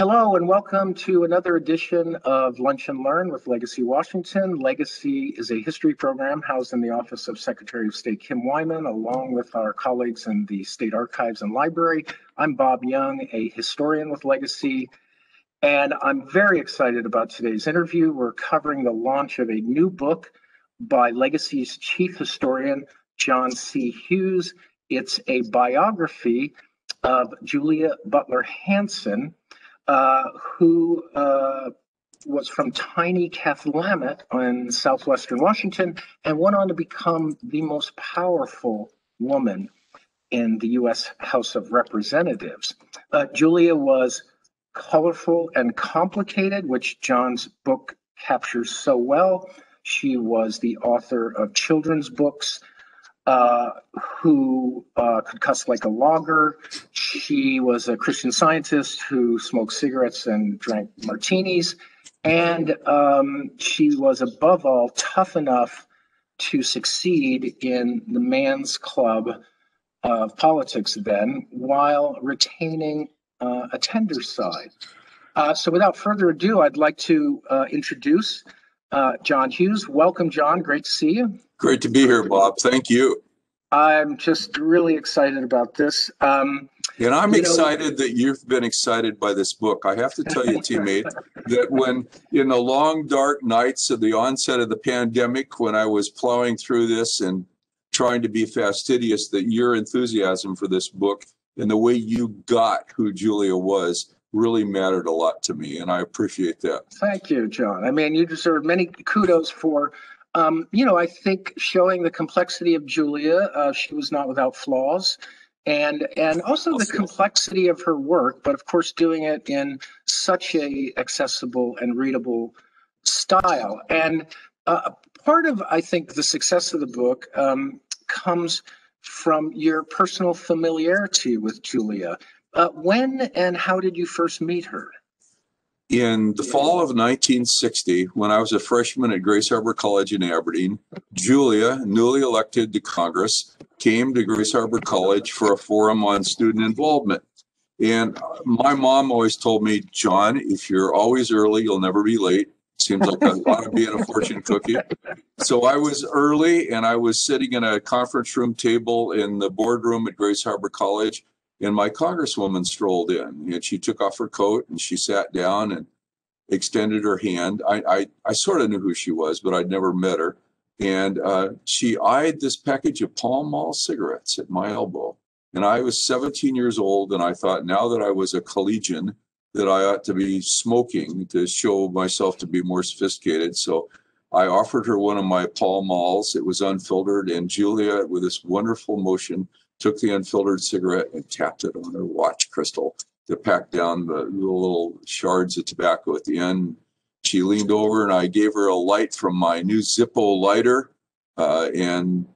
Hello and welcome to another edition of Lunch and Learn with Legacy Washington. Legacy is a history program housed in the office of Secretary of State Kim Wyman, along with our colleagues in the State Archives and Library. I'm Bob Young, a historian with Legacy, and I'm very excited about today's interview. We're covering the launch of a new book by Legacy's chief historian, John C. Hughes. It's a biography of Julia Butler Hansen, uh, who uh, was from tiny Cathlamet in southwestern Washington and went on to become the most powerful woman in the U.S. House of Representatives. Uh, Julia was colorful and complicated, which John's book captures so well. She was the author of children's books uh, who uh, could cuss like a logger. She was a Christian scientist who smoked cigarettes and drank martinis. And um, she was, above all, tough enough to succeed in the man's club of politics then while retaining uh, a tender side. Uh, so, without further ado, I'd like to uh, introduce uh, John Hughes. Welcome, John. Great to see you. Great to be here, Bob. Thank you. I'm just really excited about this. Um, and I'm excited know, that you've been excited by this book. I have to tell you, teammate, that when in the long dark nights of the onset of the pandemic, when I was plowing through this and trying to be fastidious, that your enthusiasm for this book and the way you got who Julia was really mattered a lot to me, and I appreciate that. Thank you, John. I mean, you deserve many kudos for um, you know, I think showing the complexity of Julia, uh, she was not without flaws, and and also the complexity of her work, but of course doing it in such a accessible and readable style. And uh, part of I think the success of the book um, comes from your personal familiarity with Julia. Uh, when and how did you first meet her? In the fall of 1960, when I was a freshman at Grays Harbor College in Aberdeen, Julia, newly elected to Congress, came to Grays Harbor College for a forum on student involvement. And my mom always told me, John, if you're always early, you'll never be late. Seems like I want to be a fortune cookie. So I was early and I was sitting in a conference room table in the boardroom at Grays Harbor College and my congresswoman strolled in and she took off her coat and she sat down and extended her hand. I, I, I sort of knew who she was, but I'd never met her. And uh, she eyed this package of Pall Mall cigarettes at my elbow. And I was 17 years old, and I thought now that I was a collegian, that I ought to be smoking to show myself to be more sophisticated. So I offered her one of my Pall Malls. It was unfiltered, and Julia, with this wonderful motion, took the unfiltered cigarette and tapped it on her watch crystal to pack down the, the little shards of tobacco at the end. She leaned over and I gave her a light from my new Zippo lighter. Uh, and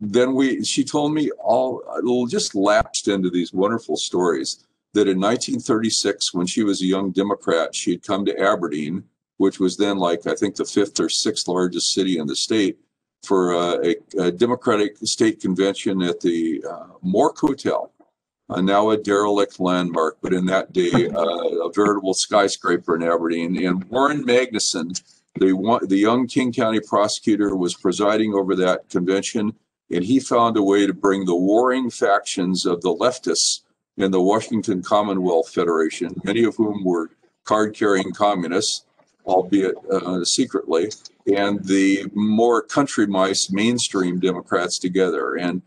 then we, she told me all, just lapsed into these wonderful stories that in 1936, when she was a young Democrat, she had come to Aberdeen, which was then like, I think the fifth or sixth largest city in the state for a, a, Democratic state convention at the uh, Morck Hotel, uh, now a derelict landmark, but in that day, uh, a veritable skyscraper in Aberdeen. And Warren Magnuson, the, the young King County prosecutor, was presiding over that convention, and he found a way to bring the warring factions of the leftists in the Washington Commonwealth Federation, many of whom were card carrying communists, albeit uh, secretly, and the more country mice mainstream Democrats together. And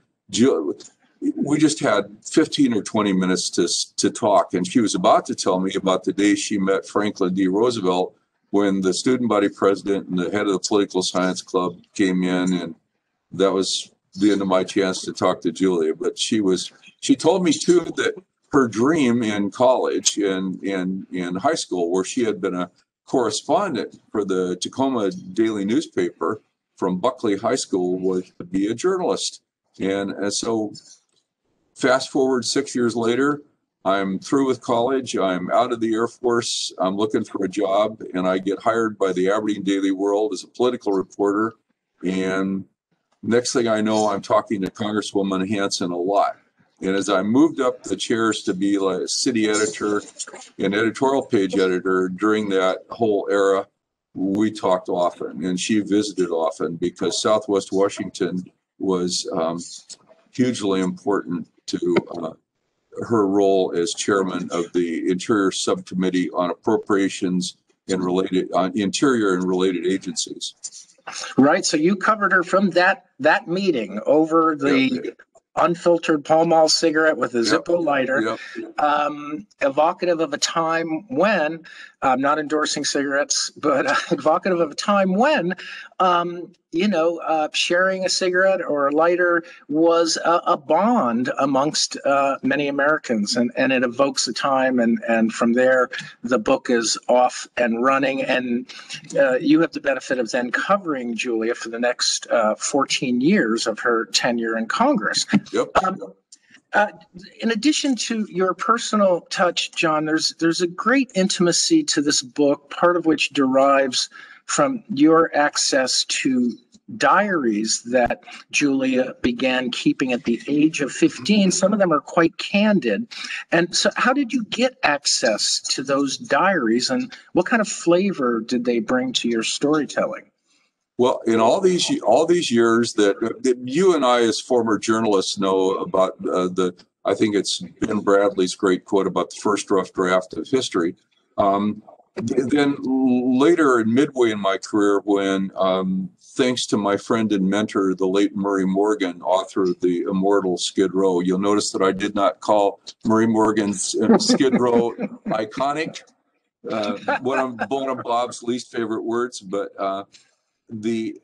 we just had 15 or 20 minutes to, to talk. And she was about to tell me about the day she met Franklin D. Roosevelt when the student body president and the head of the political science club came in. And that was the end of my chance to talk to Julia. But she was, she told me too that her dream in college and in, in high school, where she had been a correspondent for the Tacoma Daily newspaper from Buckley High School was to be a journalist. And, and so fast forward six years later, I'm through with college. I'm out of the Air Force. I'm looking for a job, and I get hired by the Aberdeen Daily World as a political reporter. And next thing I know, I'm talking to Congresswoman Hansen a lot. And as I moved up the chairs to be like a city editor and editorial page editor during that whole era, we talked often and she visited often because Southwest Washington was um, hugely important to uh, her role as chairman of the Interior Subcommittee on Appropriations and related, on Interior and related agencies. Right, so you covered her from that, that meeting over the unfiltered Pall Mall cigarette with a Yep. Zippo lighter. Yep. um, evocative of a time when, I'm not endorsing cigarettes, but evocative of a time when, um, you know, uh, sharing a cigarette or a lighter was a, a bond amongst uh, many Americans, and, and it evokes a time, and and from there, the book is off and running, and uh, you have the benefit of then covering Julia for the next uh, 14 years of her tenure in Congress. Yep. Um, uh, in addition to your personal touch, John, there's there's a great intimacy to this book, part of which derives from your access to diaries that Julia began keeping at the age of 15. Some of them are quite candid. And so how did you get access to those diaries and what kind of flavor did they bring to your storytelling? Well, in all these all these years that, that you and I, as former journalists, know about uh, the, I think it's Ben Bradlee's great quote about the first rough draft of history. Um, then later, in midway in my career, when um, thanks to my friend and mentor, the late Murray Morgan, author of the immortal Skid Row, you'll notice that I did not call Murray Morgan's uh, Skid Row iconic. Uh, one of one of Bob's least favorite words, but. Uh, the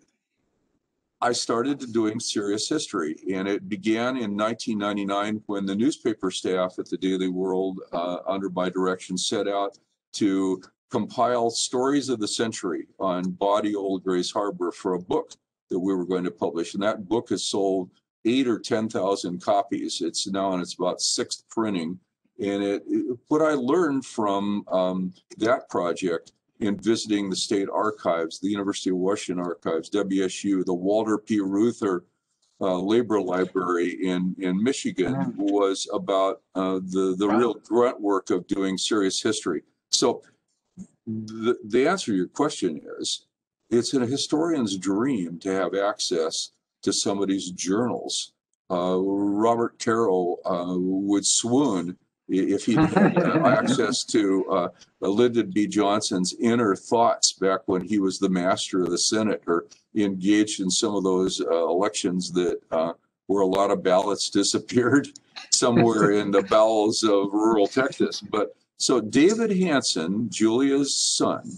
I started doing serious history, and it began in 1999 when the newspaper staff at the Daily World, uh, under my direction, set out to compile stories of the century on body old Grays Harbor for a book that we were going to publish. And that book has sold eight or 10,000 copies. It's now in its about sixth printing. And it, it- what I learned from um, that project in visiting the state archives, the University of Washington archives, WSU, the Walter P. Reuther uh, Labor Library in, in Michigan was about uh, the, the real grunt work of doing serious history. So the, the answer to your question is, it's a historian's dream to have access to somebody's journals. Uh, Robert Caro uh, would swoon if he had uh, access to uh, Lyndon B. Johnson's inner thoughts back when he was the master of the Senate or engaged in some of those uh, elections that uh, where a lot of ballots disappeared somewhere in the bowels of rural Texas. But so David Hansen, Julia's son,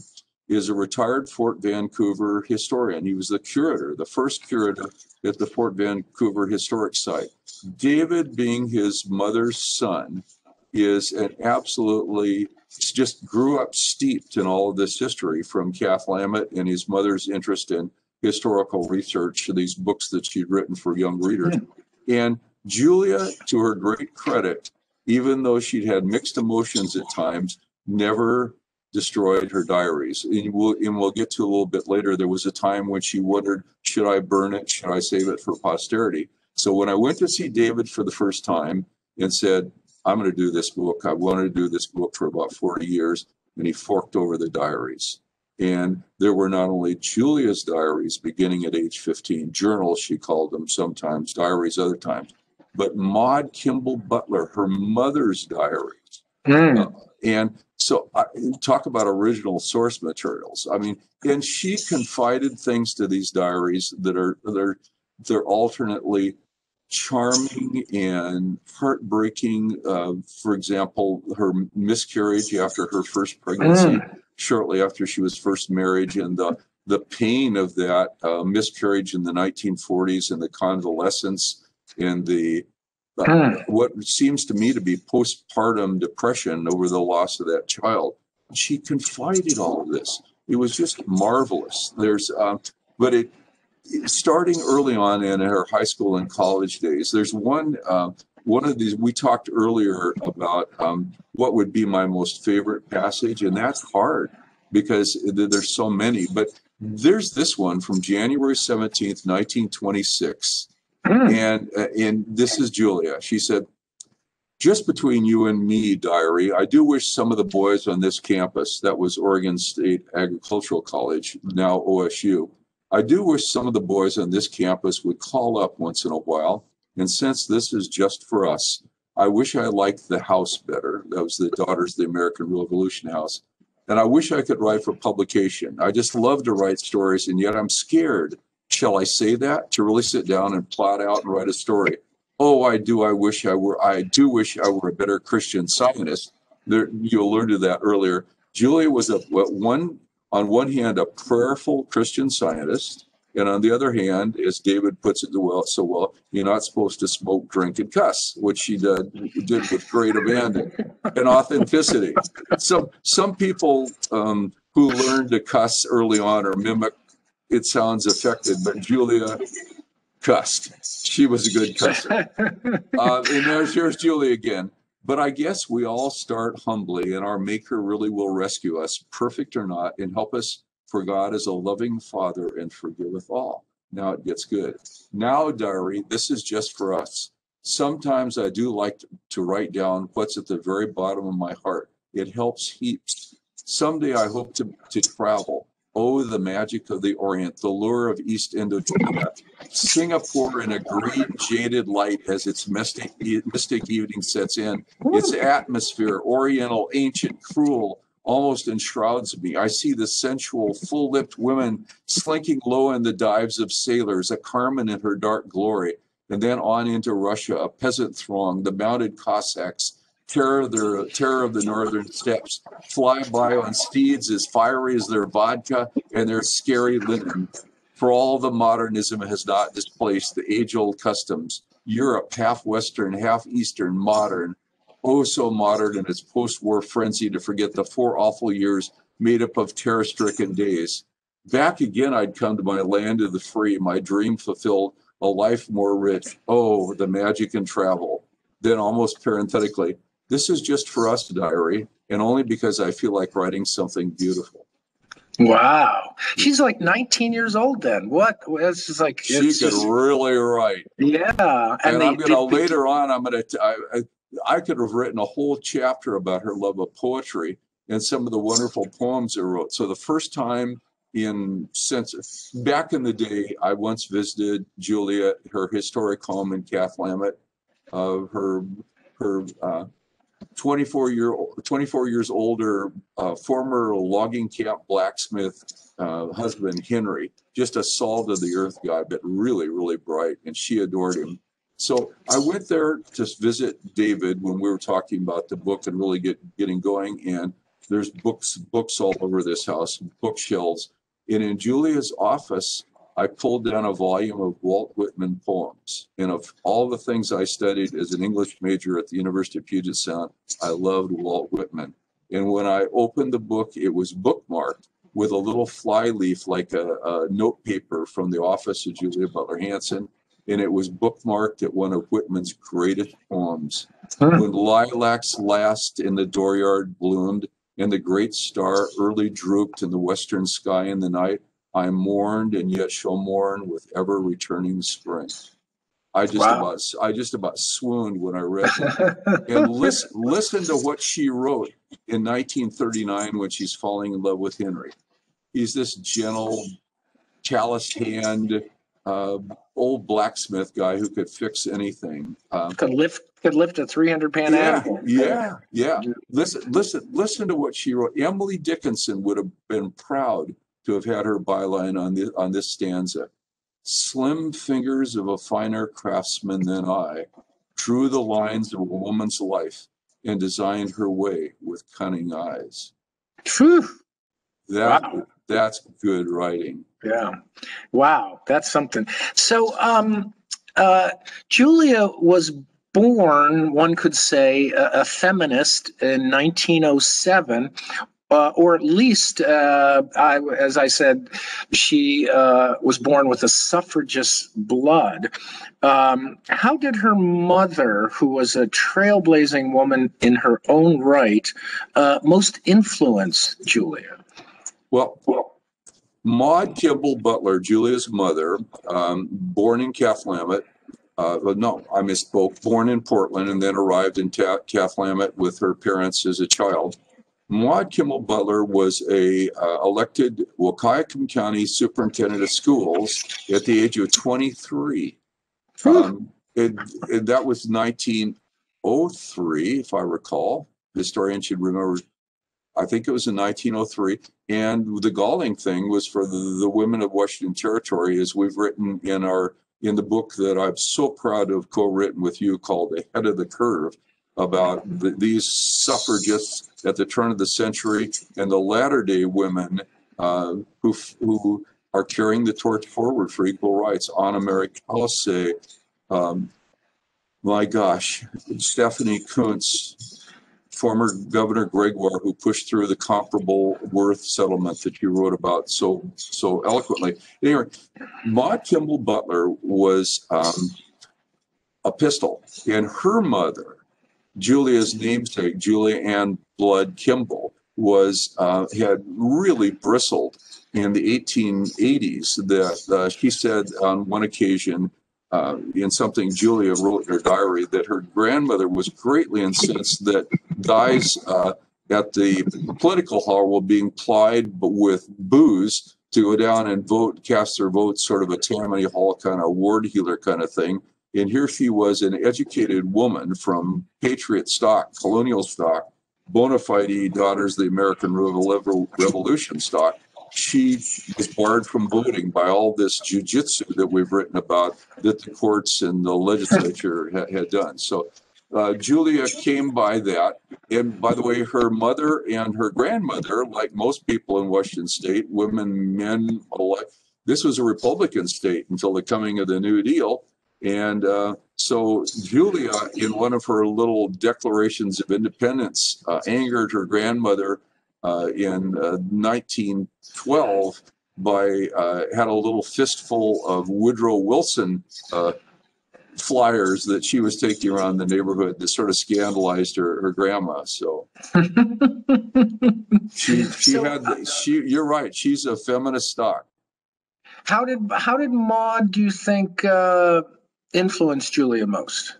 is a retired Fort Vancouver historian. He was the curator, the first curator at the Fort Vancouver Historic Site. David, being his mother's son, is an absolutely just grew up steeped in all of this history from Cathlamet and his mother's interest in historical research, these books that she'd written for young readers. And Julia, to her great credit, even though she'd had mixed emotions at times, never destroyed her diaries. And we'll, and we'll get to a little bit later, there was a time when she wondered, should I burn it? Should I save it for posterity? So when I went to see David for the first time and said, I'm going to do this book. I wanted to do this book for about 40 years. And he forked over the diaries. And there were not only Julia's diaries beginning at age 15, journals, she called them sometimes, diaries other times, but Maud Kimball Butler, her mother's diaries. Hmm. Uh, and so I talk about original source materials. I mean, and she confided things to these diaries that are, they're, they're alternately charming and heartbreaking. Uh, for example, her miscarriage after her first pregnancy, shortly after she was first married, and the the pain of that uh, miscarriage in the 1940s and the convalescence and the uh, what seems to me to be postpartum depression over the loss of that child. She confided all of this. It was just marvelous. There's, uh, but it starting early on in her high school and college days. There's one uh, one of these we talked earlier about um, what would be my most favorite passage, and that's hard because there's so many. But there's this one from January 17th, 1926. And uh, and this is Julia. She said, just between you and me, diary, I do wish some of the boys on this campus, that was Oregon State Agricultural College, now OSU, I do wish some of the boys on this campus would call up once in a while. And since this is just for us, I wish I liked the house better. That was the Daughters of the American Revolution house. And I wish I could write for publication. I just love to write stories, and yet I'm scared. Shall I say that? To really sit down and plot out and write a story. Oh, I do. I wish I were. I do wish I were a better Christian scientist. There, you alluded to that earlier. Julia was a one on one hand a prayerful Christian scientist, and on the other hand, as David puts it well, so well, you're not supposed to smoke, drink, and cuss, which she did, did with great abandon and authenticity. Some some people um, who learn to cuss early on or mimic, it sounds affected, but Julia cussed. She was a good cusser. Uh, and there's, there's Julia again. But I guess we all start humbly, and our Maker really will rescue us, perfect or not, and help us. For God is a loving Father and forgiveth all. Now it gets good. Now, diary, this is just for us. Sometimes I do like to, write down what's at the very bottom of my heart. It helps heaps. Someday I hope to, to travel Oh, the magic of the Orient, the lure of East Indochina. Singapore in a green jaded light as its mystic, mystic evening sets in. Its atmosphere, oriental, ancient, cruel, almost enshrouds me. I see the sensual, full lipped women slinking low in the dives of sailors, a Carmen in her dark glory. And then on into Russia, a peasant throng, the mounted Cossacks terror, their terror of the northern steppes, fly by on steeds as fiery as their vodka and their scary linen. For all the modernism has not displaced the age-old customs. Europe, half Western, half Eastern, modern, oh so modern in its post-war frenzy to forget the four awful years made up of terror-stricken days. Back again, I'd come to my land of the free, my dream fulfilled, a life more rich. Oh, the magic and travel. Then, almost parenthetically, this is just for us, diary, and only because I feel like writing something beautiful. Wow, she's like 19 years old then. What? It's just like she could just, really write. Yeah, and, and I'm gonna later on. I'm gonna. I, I, I could have written a whole chapter about her love of poetry and some of the wonderful poems I wrote. So the first time in since back in the day, I once visited Julia, her historic home in Cathlamet. Uh, her her uh, 24 year 24 years older uh, former logging camp blacksmith uh, husband henry just a salt of the earth guy but really really bright and she adored him. So i went there to visit david when we were talking about the book and really get getting going and there's books books all over this house bookshelves. And in julia's office I pulled down a volume of Walt Whitman poems. And of all the things I studied as an English major at the University of Puget Sound, I loved Walt Whitman. And when I opened the book, it was bookmarked with a little fly leaf like a, a note paper from the office of Julia Butler Hansen. And it was bookmarked at one of Whitman's greatest poems. Hmm. When lilacs last in the dooryard bloomed, and the great star early drooped in the western sky in the night, I mourned and yet shall mourn with ever returning spring. I just wow. about I just about swooned when I read that. and listen listen to what she wrote in 1939 when she's falling in love with Henry. He's this gentle, calloused hand, uh, old blacksmith guy who could fix anything. Um, could lift could lift a 300 pound yeah, animal. Yeah, yeah. Listen, listen, listen to what she wrote. Emily Dickinson would have been proud to have had her byline on, the, on this stanza. Slim fingers of a finer craftsman than I drew the lines of a woman's life and designed her way with cunning eyes. True. That wow. that's good writing. Yeah. Wow, that's something. So um uh Julia was born, one could say, a, a feminist in 1907 uh, or at least, uh, I, as I said, she uh, was born with a suffragist blood. Um, how did her mother, who was a trailblazing woman in her own right, uh, most influence Julia? Well, Maud Kimball Butler, Julia's mother, um, born in Cathlamet, uh, no, I misspoke, born in Portland and then arrived in Ta- Cathlamet with her parents as a child. Maud Kimball Butler was a uh, elected Wahkiakum County Superintendent of Schools at the age of 23. Um, it, it- that was 1903, if I recall. Historian should remember. I think it was in 1903. And the galling thing was for the, the women of Washington Territory, as we've written in our in the book that I'm so proud of co-written with you called Ahead of the Curve about the, these suffragists at the turn of the century and the latter day women uh, who, who are carrying the torch forward for equal rights. Anna Mary Kalisay, um, my gosh, Stephanie Kuntz, former Governor Gregoire, who pushed through the comparable worth settlement that you wrote about so so eloquently. Anyway, Maud Kimball Butler was um, a pistol, and her mother, Julia's namesake, Julia Ann Blood Kimball, was uh, had really bristled in the 1880s. That uh, she said on one occasion. Uh, in something Julia wrote in her diary, that her grandmother was greatly incensed that guys uh, at the political hall were being plied with booze to go down and vote, cast their votes, sort of a Tammany Hall kind of ward healer kind of thing. And here she was, an educated woman from patriot stock, colonial stock, bona fide daughters of the American Revol- Revolution stock. She was barred from voting by all this jujitsu that we've written about that the courts and the legislature ha- had done. So uh, Julia came by that. And by the way, her mother and her grandmother, like most people in Washington State, women, men alike, this was a Republican state until the coming of the New Deal. And uh, so Julia, in one of her little declarations of independence, uh, angered her grandmother uh, in uh, 1912 by uh, had a little fistful of Woodrow Wilson uh, flyers that she was taking around the neighborhood that sort of scandalized her, her grandma. So she she So, had she you're right. She's a feminist stock. How did how did Maud, do you think, uh, influence Julia most?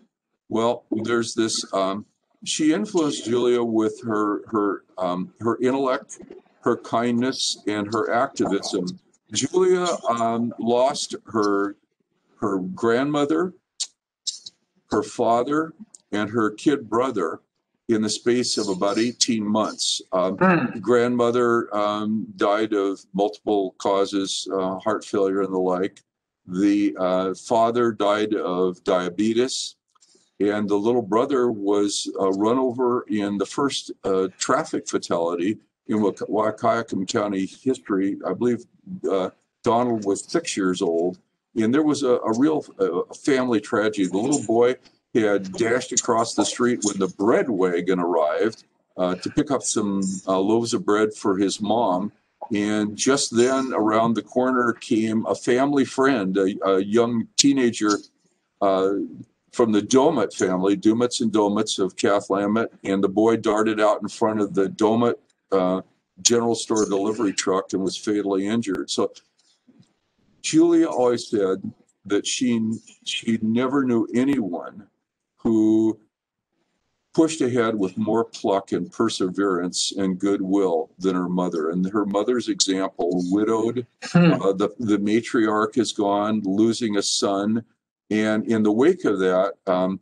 Well, there's this. Um, she influenced Julia with her her um, her intellect, her kindness, and her activism. Julia um, lost her her grandmother, her father, and her kid brother in the space of about 18 months. Um, Hmm. grandmother um, died of multiple causes, uh, heart failure and the like. The uh, father died of diabetes, and the little brother was uh, run over in the first uh, traffic fatality in Wak- Wahkiakum County history. I believe uh, Donald was six years old, and there was a, a real uh, family tragedy. The little boy had dashed across the street when the bread wagon arrived uh, to pick up some loaves of bread for his mom. And just then, around the corner came a family friend, a, a young teenager uh, from the Domit family, Dumits and Domits of Cathlamet. And the boy darted out in front of the Domit uh, general store delivery truck and was fatally injured. So Julia always said that she she never knew anyone who pushed ahead with more pluck and perseverance and goodwill than her mother. And her mother's example, widowed, Hmm. uh, the, the matriarch is gone, losing a son. And in the wake of that, um,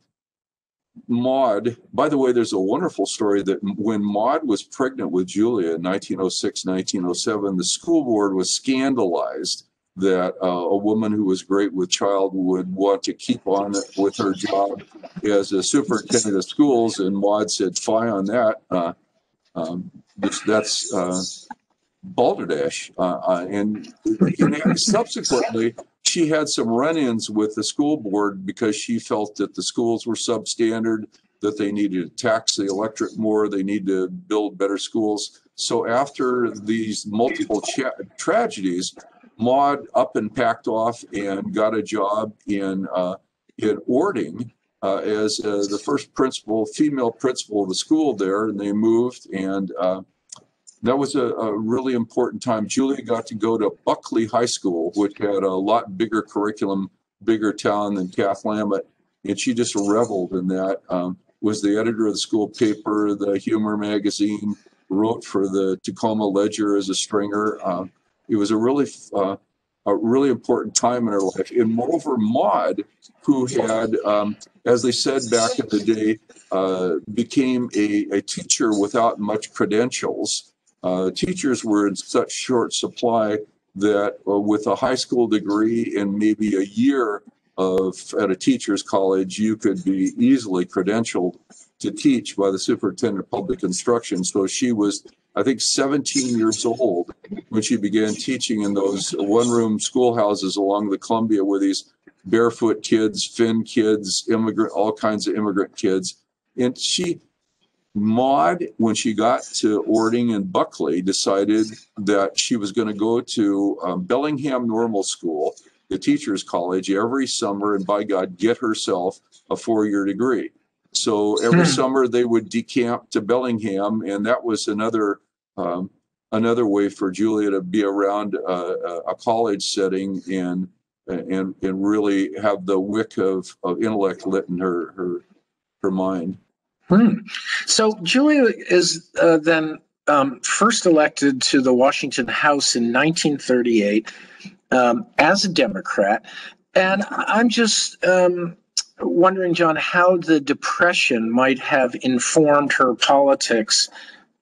Maud, by the way, there's a wonderful story that when Maud was pregnant with Julia in 1906, 1907, the school board was scandalized that uh, a woman who was great with child would want to keep on with her job as a superintendent of schools. And Maud said, fie on that. Uh, um, that's uh, balderdash. Uh, uh, and, subsequently, she had some run-ins with the school board because she felt that the schools were substandard, that they needed to tax the electorate more, they need to build better schools. So after these multiple tragedies, Maud up and packed off and got a job in uh, in Orting uh, as uh, the first principal, female principal of the school there, and they moved and. Uh, that was a, a really important time. Julia got to go to Buckley High School, which had a lot bigger curriculum bigger town than Cathlamet, and she just reveled in that. Um, was the editor of the school paper, the humor magazine, wrote for the Tacoma Ledger as a stringer. Um, it was a really uh, a really important time in her life. And moreover, Maud, who had, um, as they said back in the day, uh, became a, a teacher without much credentials. Uh, teachers were in such short supply that uh, with a high school degree and maybe a year of at a teacher's college, you could be easily credentialed to teach by the superintendent of public instruction. So she was, I think, 17 years old when she began teaching in those one-room schoolhouses along the Columbia with these barefoot kids, Finn kids, immigrant, all kinds of immigrant kids. And she, Maud, when she got to Orting and Buckley, decided that she was going to go to um, Bellingham Normal School, the teacher's college, every summer, and by God, get herself a four-year degree. So every Hmm. summer they would decamp to Bellingham, and that was another um, another way for Julia to be around uh, a- a college setting and and and really have the wick of, of intellect lit in her her her mind. Hmm. So Julia is uh, then um, first elected to the Washington House in 1938 um, as a Democrat. And I'm just um, wondering, John, how the Depression might have informed her politics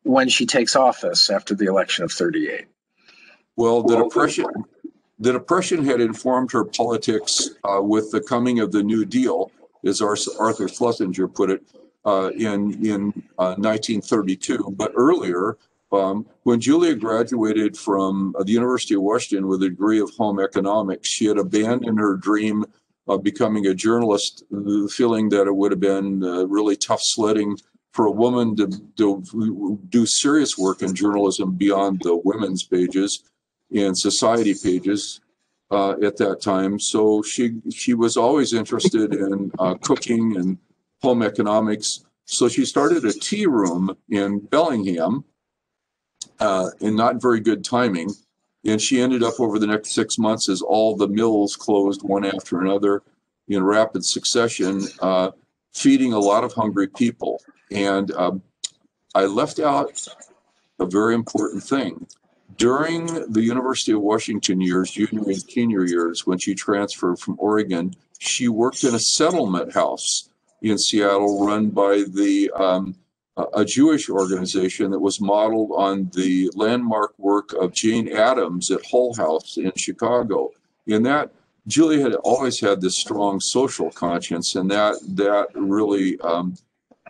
when she takes office after the election of 38. Well, the depression the depression had informed her politics uh, with the coming of the New Deal, as Ar- Arthur Schlesinger put it uh, in in uh, 1932. But earlier, um, when Julia graduated from uh, the University of Washington with a degree of home economics, she had abandoned her dream of becoming a journalist, uh, feeling that it would have been uh, really tough sledding for a woman to, to do serious work in journalism beyond the women's pages and society pages uh, at that time. So she she was always interested in uh, cooking and home economics. So she started a tea room in Bellingham, uh, in not very good timing. And she ended up over the next six months as all the mills closed one after another in rapid succession, uh, feeding a lot of hungry people. And um, I left out a very important thing during the University of Washington years, junior and senior years, when she transferred from Oregon, she worked in a settlement house in Seattle run by the um, a Jewish organization that was modeled on the landmark work of Jane Addams at Hull House in Chicago. In that, Julia had always had this strong social conscience, and that that really um,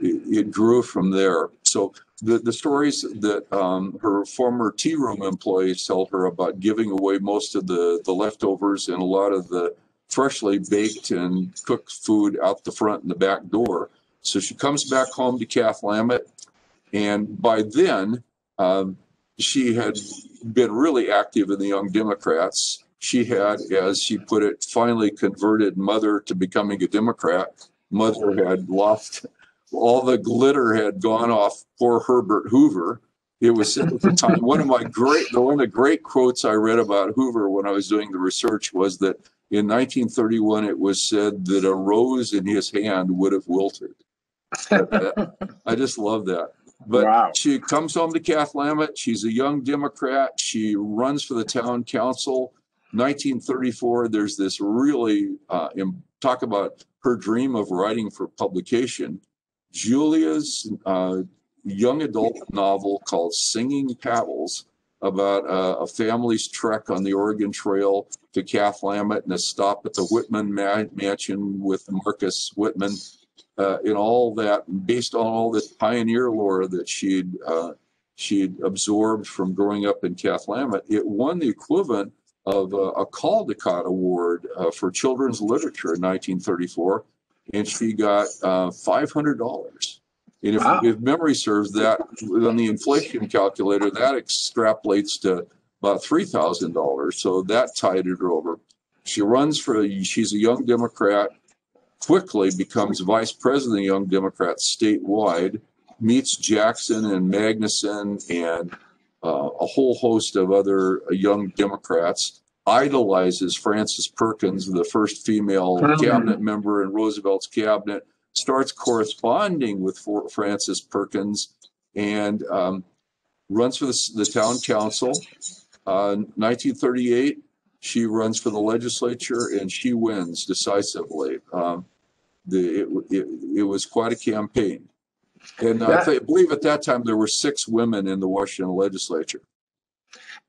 it, it grew from there. So the, the stories that um, her former tea room employees tell her about giving away most of the, the leftovers and a lot of the freshly baked and cooked food out the front and the back door. So she comes back home to Cathlamet, and by then um, she had been really active in the Young Democrats. She had, as she put it, finally converted mother to becoming a Democrat. Mother had lost all the glitter had gone off poor Herbert Hoover. It was at the time, one of my great, one of the great quotes I read about Hoover when I was doing the research was that in 1931, it was said that a rose in his hand would have wilted. I just love that. But Wow. she comes home to Cathlamet. She's a young Democrat. She runs for the town council. 1934, there's this really, uh, talk about her dream of writing for publication. Julia's uh, young adult novel called Singing Paddles about uh, a family's trek on the Oregon Trail to Cathlamet and a stop at the Whitman ma- Mansion with Marcus Whitman uh, and all that, based on all this pioneer lore that she'd uh, she'd absorbed from growing up in Cathlamet. It won the equivalent of uh, a Caldecott Award uh, for children's literature in 1934 and she got uh, five hundred dollars. And if, Wow. if memory serves, that on the inflation calculator, that extrapolates to about three thousand dollars. So that tided her over. She runs for. She's a young Democrat. Quickly becomes vice president of Young Democrats statewide. Meets Jackson and Magnuson and uh, a whole host of other young Democrats. idolizes Frances Perkins, the first female Mhm. cabinet member in Roosevelt's cabinet, starts corresponding with For- Frances Perkins and um, runs for the, the town council. Uh, 1938, she runs for the legislature and she wins decisively. Um, the, it, it, it was quite a campaign. And I That- thi- believe at that time there were six women in the Washington legislature.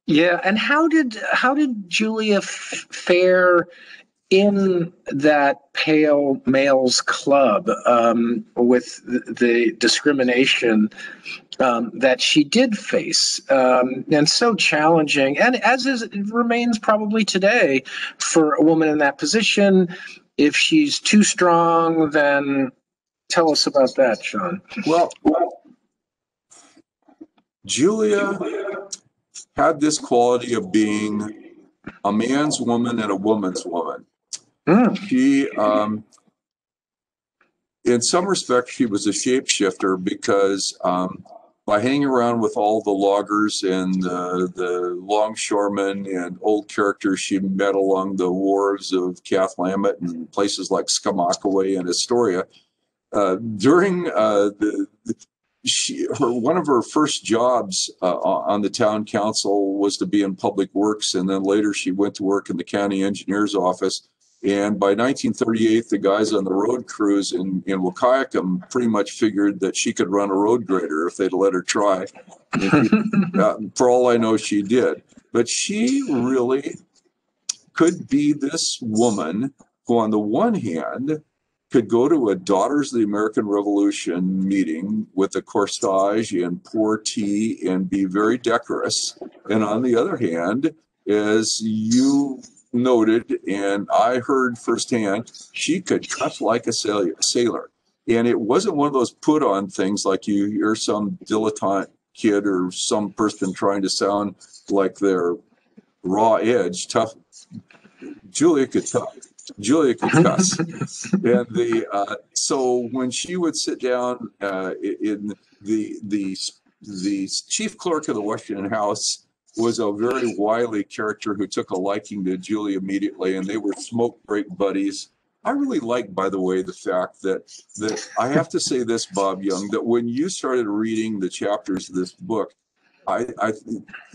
Yeah, and how did how did Julia f- fare in that pale males club um, with the discrimination um, that she did face, um, and so challenging, and as is it remains probably today for a woman in that position. If she's too strong, then tell us about that, Sean. Well, Julia had this quality of being a man's woman and a woman's woman. Mm, She, um, in some respects, she was a shapeshifter because um, by hanging around with all the loggers and the, the longshoremen and old characters she met along the wharves of Cathlamet and places like Skamokawa and Astoria, uh, during uh, the, the she her one of her first jobs uh, on the town council was to be in public works and then later she went to work in the county engineer's office and by 1938 the guys on the road crews in in Wahkiakum pretty much figured that she could run a road grader if they'd let her try for all I know she did but she really could be this woman who on the one hand could go to a Daughters of the American Revolution meeting with a corsage and pour tea and be very decorous. And on the other hand, as you noted, and I heard firsthand, she could cuss like a sailor. And it wasn't one of those put on things like you hear some dilettante kid or some person trying to sound like they're raw edge, tough. Julia could talk. Julia could cuss and the uh, so when she would sit down uh, in the the the chief clerk of the Washington House was a very wily character who took a liking to Julie immediately, and they were smoke break buddies. I really like, by the way, the fact that that I have to say this, Bob Young, that when you started reading the chapters of this book, I, I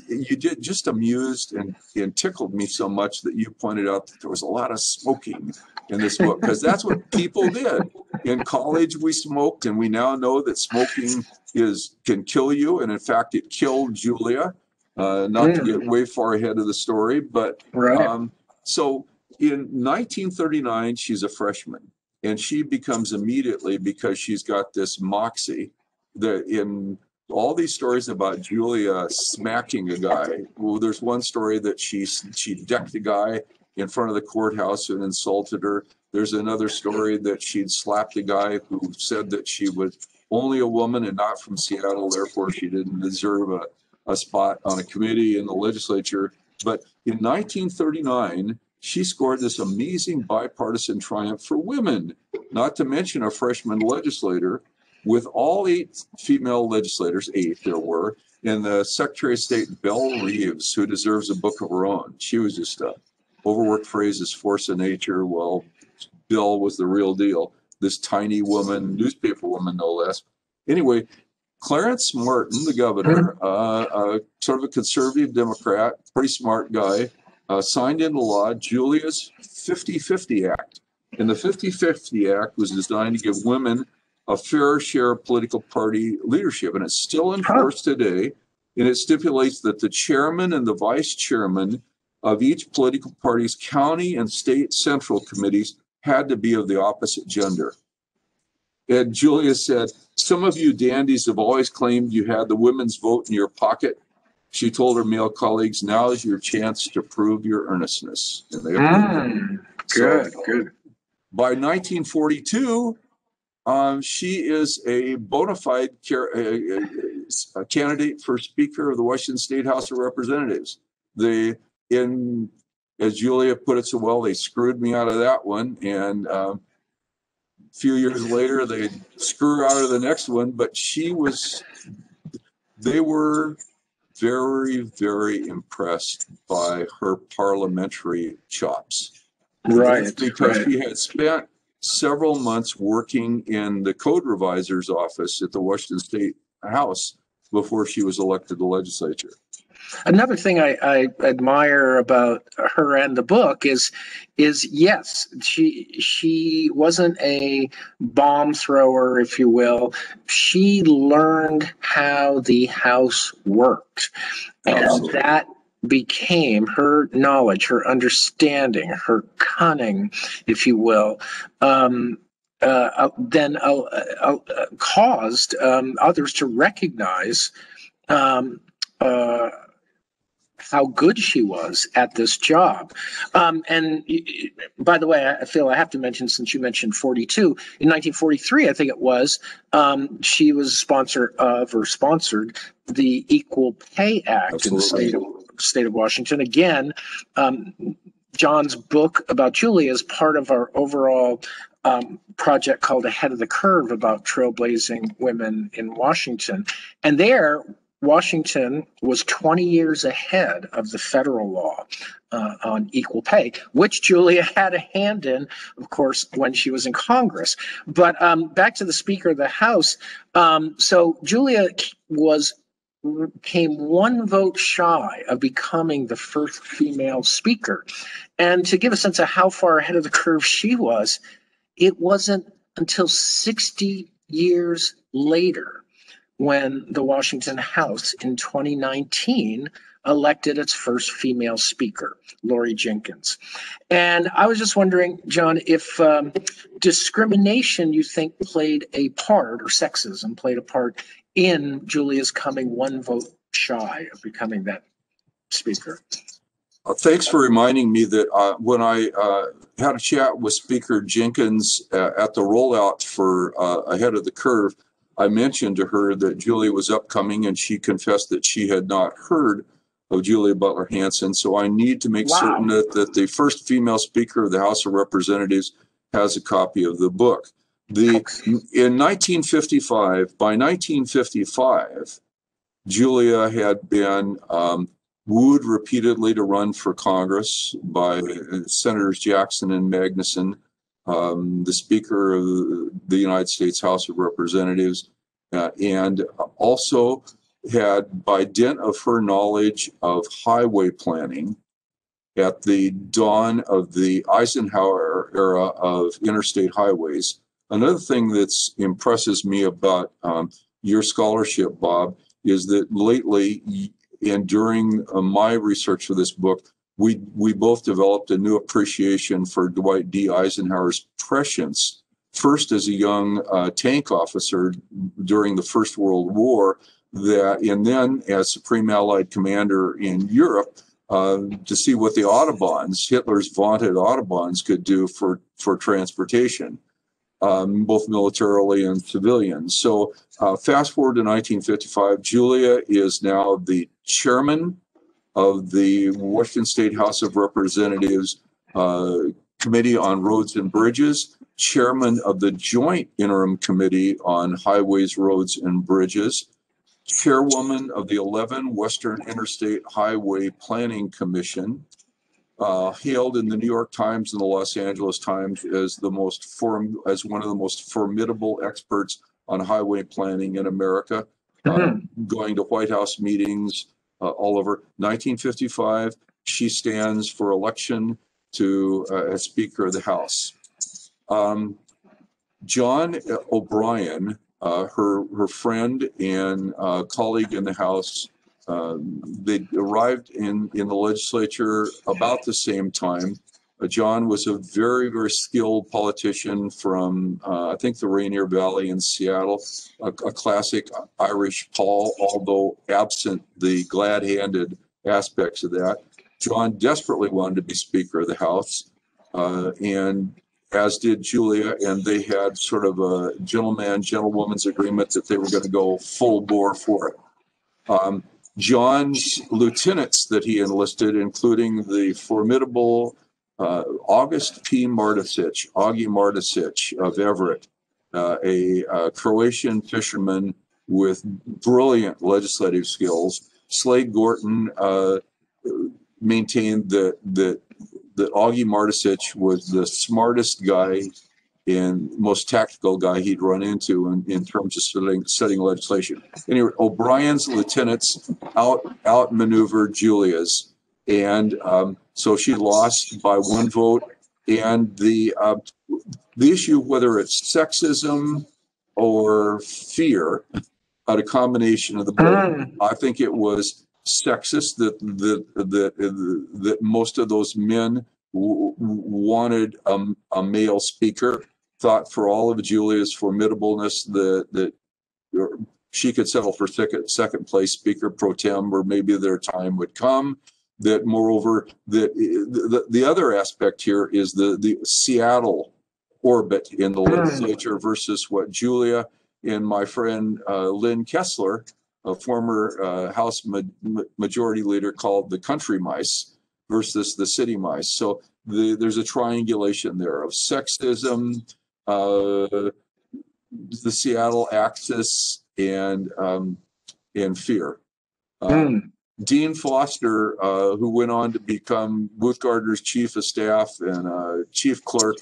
you did just amused and, and tickled me so much that you pointed out that there was a lot of smoking in this book because that's what people did in college we smoked and we now know that smoking is can kill you and in fact it killed julia uh, not to get way far ahead of the story but right. um, so in 1939 she's a freshman and she becomes immediately because she's got this moxie that in all these stories about Julia smacking a guy. Well, there's one story that she she decked a guy in front of the courthouse and insulted her. There's another story that she'd slapped a guy who said that she was only a woman and not from Seattle, therefore she didn't deserve a, a spot on a committee in the legislature. But in 1939, she scored this amazing bipartisan triumph for women, not to mention a freshman legislator with all eight female legislators, eight there were, and the Secretary of State, Belle Reeves, who deserves a book of her own. She was just a overworked phrase is force of nature. Well, Bill was the real deal. This tiny woman, newspaper woman, no less. Anyway, Clarence Martin, the governor, uh, uh, sort of a conservative Democrat, pretty smart guy, uh, signed into law Julia's 50 50 Act. And the 50 50 Act was designed to give women a fair share of political party leadership, and it's still in force today. And it stipulates that the chairman and the vice chairman of each political party's county and state central committees had to be of the opposite gender. And Julia said, Some of you dandies have always claimed you had the women's vote in your pocket. She told her male colleagues, Now is your chance to prove your earnestness. And they. Mm, good, good. By 1942, um, she is a bona fide candidate for Speaker of the Washington State House of Representatives. The in as Julia put it so well, they screwed me out of that one, and um, few years later they screw her out of the next one. But she was, they were very, very impressed by her parliamentary chops. Right, Because right. she had spent several months working in the code revisor's office at the Washington State House before she was elected to legislature. Another thing I, I admire about her and the book is, is yes, she she wasn't a bomb thrower, if you will. She learned how the house worked, and Absolutely. that became her knowledge, her understanding, her cunning, if you will. Um, uh, uh, then uh, uh, uh, caused um, others to recognize um, uh, how good she was at this job. Um, and by the way, I feel I have to mention, since you mentioned 42, in 1943, I think it was, um, she was a sponsor of or sponsored the Equal Pay Act in the state of, state of Washington. Again, um, John's book about Julia is part of our overall um, project called Ahead of the Curve about trailblazing women in Washington. And there, Washington was 20 years ahead of the federal law uh, on equal pay, which Julia had a hand in, of course, when she was in Congress. But um, back to the Speaker of the House. Um, so Julia was came one vote shy of becoming the first female speaker. And to give a sense of how far ahead of the curve she was, it wasn't until 60 years later when the Washington House in 2019 elected its first female speaker, Laurie Jinkins. And I was just wondering, John, if um, discrimination you think played a part, or sexism played a part in Julia's coming one vote shy of becoming that speaker. Uh, Thanks for reminding me that uh, when I uh, had a chat with Speaker Jenkins uh, at the rollout for uh, Ahead of the Curve, I mentioned to her that Julia was upcoming and she confessed that she had not heard of Julia Butler Hansen. So I need to make Wow. certain that, that the first female Speaker of the House of Representatives has a copy of the book. The in 1955, by 1955, Julia had been um, wooed repeatedly to run for Congress by uh, Senators Jackson and Magnuson, um, the Speaker of the United States House of Representatives, uh, and also had, by dint of her knowledge of highway planning, at the dawn of the Eisenhower era of interstate highways. Another thing that's impresses me about um, your scholarship, Bob, is that lately and during uh, my research for this book, we we both developed a new appreciation for Dwight D. Eisenhower's prescience. First, as a young uh, tank officer during the First World War, that and then as Supreme Allied Commander in Europe, uh, to see what the autobahns, Hitler's vaunted autobahns, could do for for transportation, um, both militarily and civilian. So uh, fast forward to 1955, Julia is now the chairman of the Washington State House of Representatives uh, Committee on Roads and Bridges, chairman of the Joint Interim Committee on Highways, Roads, and Bridges, chairwoman of the 11 Western Interstate Highway Planning Commission, uh, hailed in the New York Times and the Los Angeles Times as the most form as one of the most formidable experts on highway planning in America, uh, going to White House meetings uh, all over. 1955, she stands for election to uh, as Speaker of the House. Um, John O'Brien, uh, her her friend and uh, colleague in the House, um, they arrived in in the legislature about the same time. Uh, John was a very very skilled politician from uh, I think the Rainier Valley in Seattle, a, a classic Irish pol, although absent the glad-handed aspects of that. John desperately wanted to be Speaker of the House, uh, and as did Julia, and they had sort of a gentleman, gentlewoman's agreement that they were going to go full bore for it. Um, John's lieutenants that he enlisted, including the formidable uh, August P. Mardesich, Augie Mardesich of Everett, uh, a, uh Croatian fisherman with brilliant legislative skills, Slade Gorton uh, maintained that that that Augie Mardesich was the smartest guy and most tactical guy he'd run into in, in terms of studying legislation. Anyway, O'Brien's lieutenants out outmaneuvered Julia's, and um, so she lost by one vote. And the uh, the issue, whether it's sexism or fear, at a combination of the both, Mm. I think it was sexist that that that that most of those men w- wanted um, a male speaker. Thought for all of Julia's formidableness that that she could settle for second second place speaker pro tem, or maybe their time would come. That moreover, that the, the other aspect here is the the Seattle orbit in the Mm. legislature versus what Julia and my friend uh, Lynn Kessler, a former uh, House ma- ma- Majority Leader, called the country mice versus the city mice. So the, there's a triangulation there of sexism, uh, the Seattle axis, and um, and fear. Uh, Mm. Dean Foster, uh, who went on to become Booth Gardner's chief of staff and uh, chief clerk,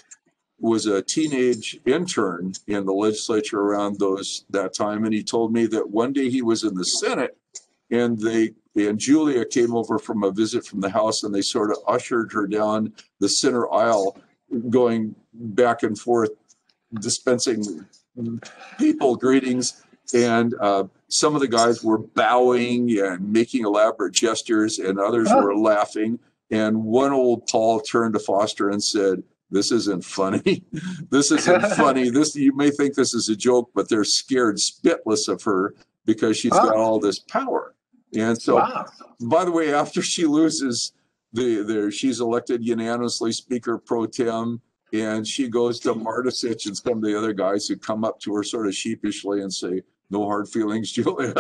was a teenage intern in the legislature around those that time, and he told me that one day he was in the Senate, and they and Julia came over from a visit from the House, and they sort of ushered her down the center aisle, going back and forth, dispensing people greetings, and uh, some of the guys were bowing and making elaborate gestures, and others Oh. were laughing. And one old pol turned to Foster and said, "This isn't funny. this isn't funny. This you may think this is a joke, but they're scared spitless of her because she's got Oh. all this power." And so, Wow. by the way, after she loses, the there she's elected unanimously Speaker pro tem, and she goes to Mardesich and some of the other guys who come up to her sort of sheepishly and say, "No hard feelings, Julia.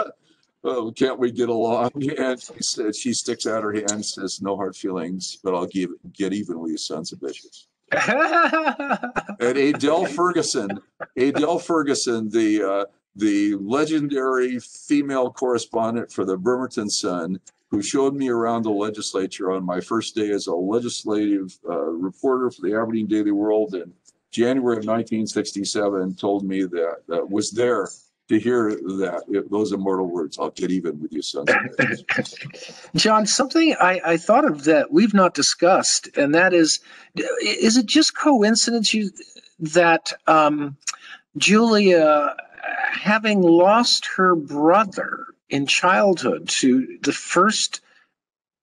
Oh, can't we get along?" And she said she sticks out her hand, and says, "No hard feelings, but I'll give get even with you sons of bitches." And Adele Ferguson, Adele Ferguson, the uh, the legendary female correspondent for the Bremerton Sun, who showed me around the legislature on my first day as a legislative uh, reporter for the Aberdeen Daily World in January of 1967, told me that uh, was there to hear that those immortal words. I'll get even with you, bitches." John, something I, I thought of that we've not discussed, and that is, is it just coincidence you that um, Julia, having lost her brother in childhood to the first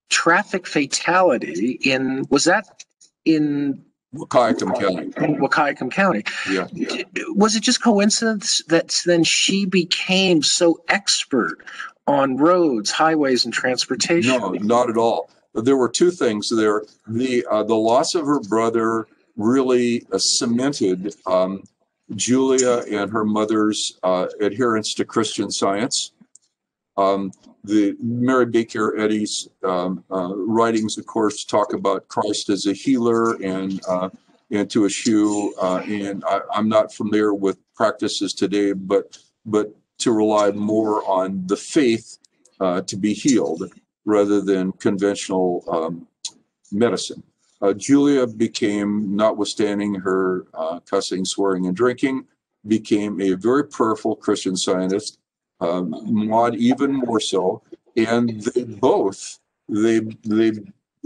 traffic fatality in was that in Wahkiakum County. Wahkiakum County? Yeah, yeah. was it just coincidence that then she became so expert on roads, highways, and transportation? No, not at all. There were two things there. The uh, the loss of her brother really uh, cemented um, Julia and her mother's uh, adherence to Christian Science. Um, the Mary Baker Eddy's um, uh, writings, of course, talk about Christ as a healer and uh, and to eschew. Uh, and I, I'm not familiar with practices today, but but to rely more on the faith uh, to be healed rather than conventional um, medicine. Uh, Julia became, notwithstanding her uh, cussing, swearing, and drinking, became a very prayerful Christian scientist. Um, Maud even more so, and they both they they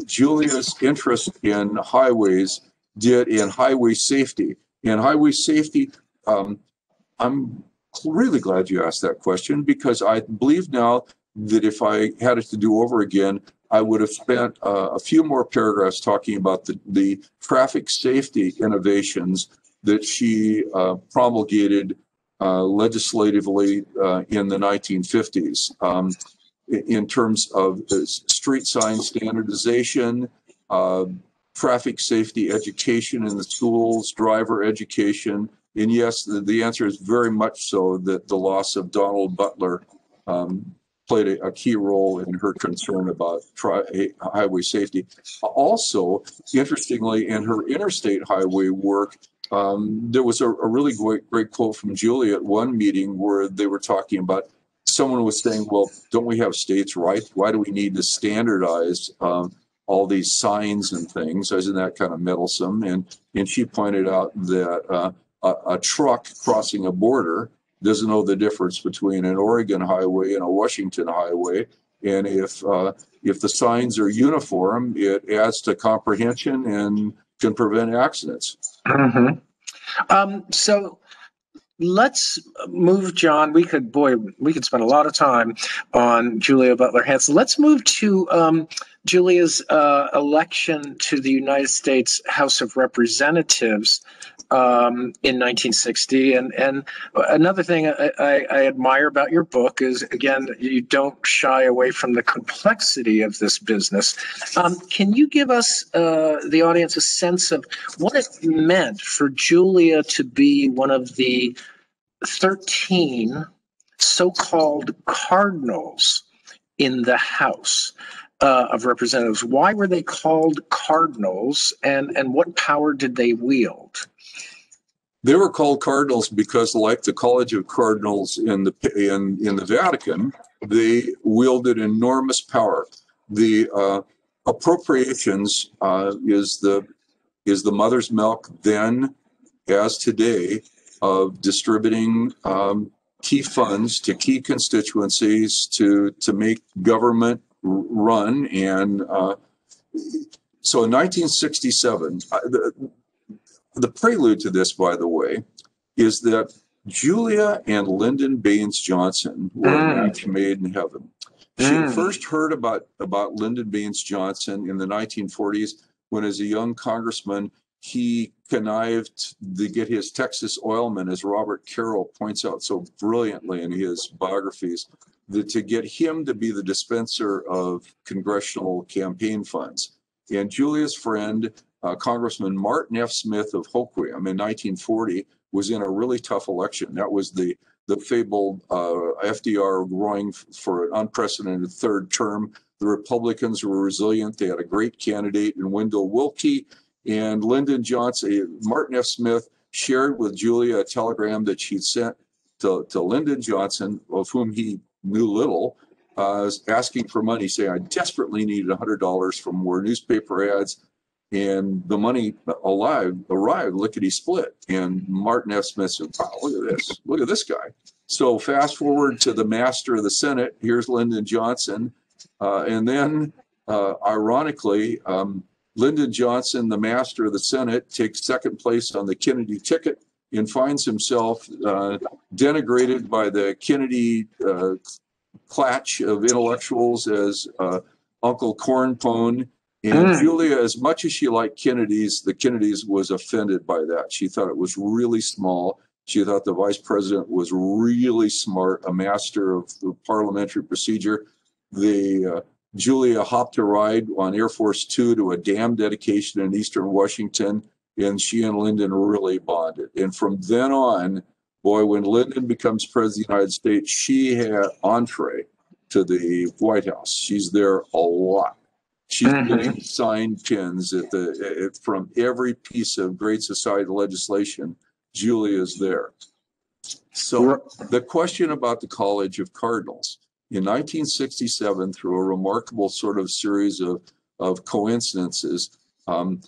Julia's interest in highways did in highway safety. In highway safety, um, I'm really glad you asked that question because I believe now that if I had it to do over again, I would have spent uh, a few more paragraphs talking about the, the traffic safety innovations that she uh, promulgated legislatively uh, in the 1950s um, in terms of uh, street sign standardization, uh, traffic safety education in the schools, driver education. And yes, the, the answer is very much so that the loss of Donald Butler um, played a, a key role in her concern about highway safety. Also, interestingly, in her interstate highway work, um, there was a, a really great, great quote from Julia at one meeting where they were talking about someone was saying, well, don't we have states' rights? Why do we need to standardize um, all these signs and things? Isn't that kind of meddlesome? And and she pointed out that uh, a, a truck crossing a border doesn't know the difference between an Oregon highway and a Washington highway. And if uh, if the signs are uniform, it adds to comprehension and can prevent accidents. Mhm. Um, so let's move, John. We could, boy, we could spend a lot of time on Julia Butler Hansen. Let's move to um, Julia's uh, election to the United States House of Representatives um, in 1960. And and another thing I, I, I admire about your book is again you don't shy away from the complexity of this business. Um, can you give us uh, the audience a sense of what it meant for Julia to be one of the 13 so-called cardinals in the House? Uh, of representatives. Why were they called cardinals, and and what power did they wield? They were called cardinals because, like the College of Cardinals in the in in the Vatican, they wielded enormous power. The uh, appropriations uh, is the is the mother's milk then, as today, of distributing um, key funds to key constituencies to to make government run and. Uh, so in 1967, uh, the, the prelude to this, by the way, is that Julia and Lyndon Baines Johnson were Mm. made in heaven. She Mm. first heard about, about Lyndon Baines Johnson in the 1940s when, as a young congressman, he connived to get his Texas oilman, as Robert Caro points out so brilliantly in his biographies, that to get him to be the dispenser of congressional campaign funds. And Julia's friend, uh, Congressman Martin F. Smith of Hoquiam in 1940 was in a really tough election. That was the the fabled uh, FDR growing for an unprecedented third term. The Republicans were resilient. They had a great candidate in Wendell Willkie and Lyndon Johnson. Martin F. Smith shared with Julia a telegram that she'd sent to, to Lyndon Johnson, of whom he knew little, uh, asking for money, saying, I desperately needed $100 for more newspaper ads and the money alive arrived lickety split. And Martin F. Smith said, wow, look at this. Look at this guy. So fast forward to the master of the Senate. Here's Lyndon Johnson. Uh, and then, uh, ironically, um, Lyndon Johnson, the master of the Senate, takes second place on the Kennedy ticket and finds himself uh, denigrated by the Kennedy uh, clatch of intellectuals as uh, Uncle Cornpone. And Mm. Julia, as much as she liked Kennedy's, the Kennedys was offended by that. She thought it was really small. She thought the vice president was really smart, a master of the parliamentary procedure. The uh, Julia hopped a ride on Air Force Two to a dam dedication in Eastern Washington, and she and Lyndon really bonded. And from then on, boy, when Lyndon becomes president of the United States, she had entree to the White House. She's there a lot. She's Mhm. getting signed pins at the at, from every piece of Great Society legislation. Julia is there. So the question about the College of Cardinals in 1967, through a remarkable sort of series of of coincidences, um,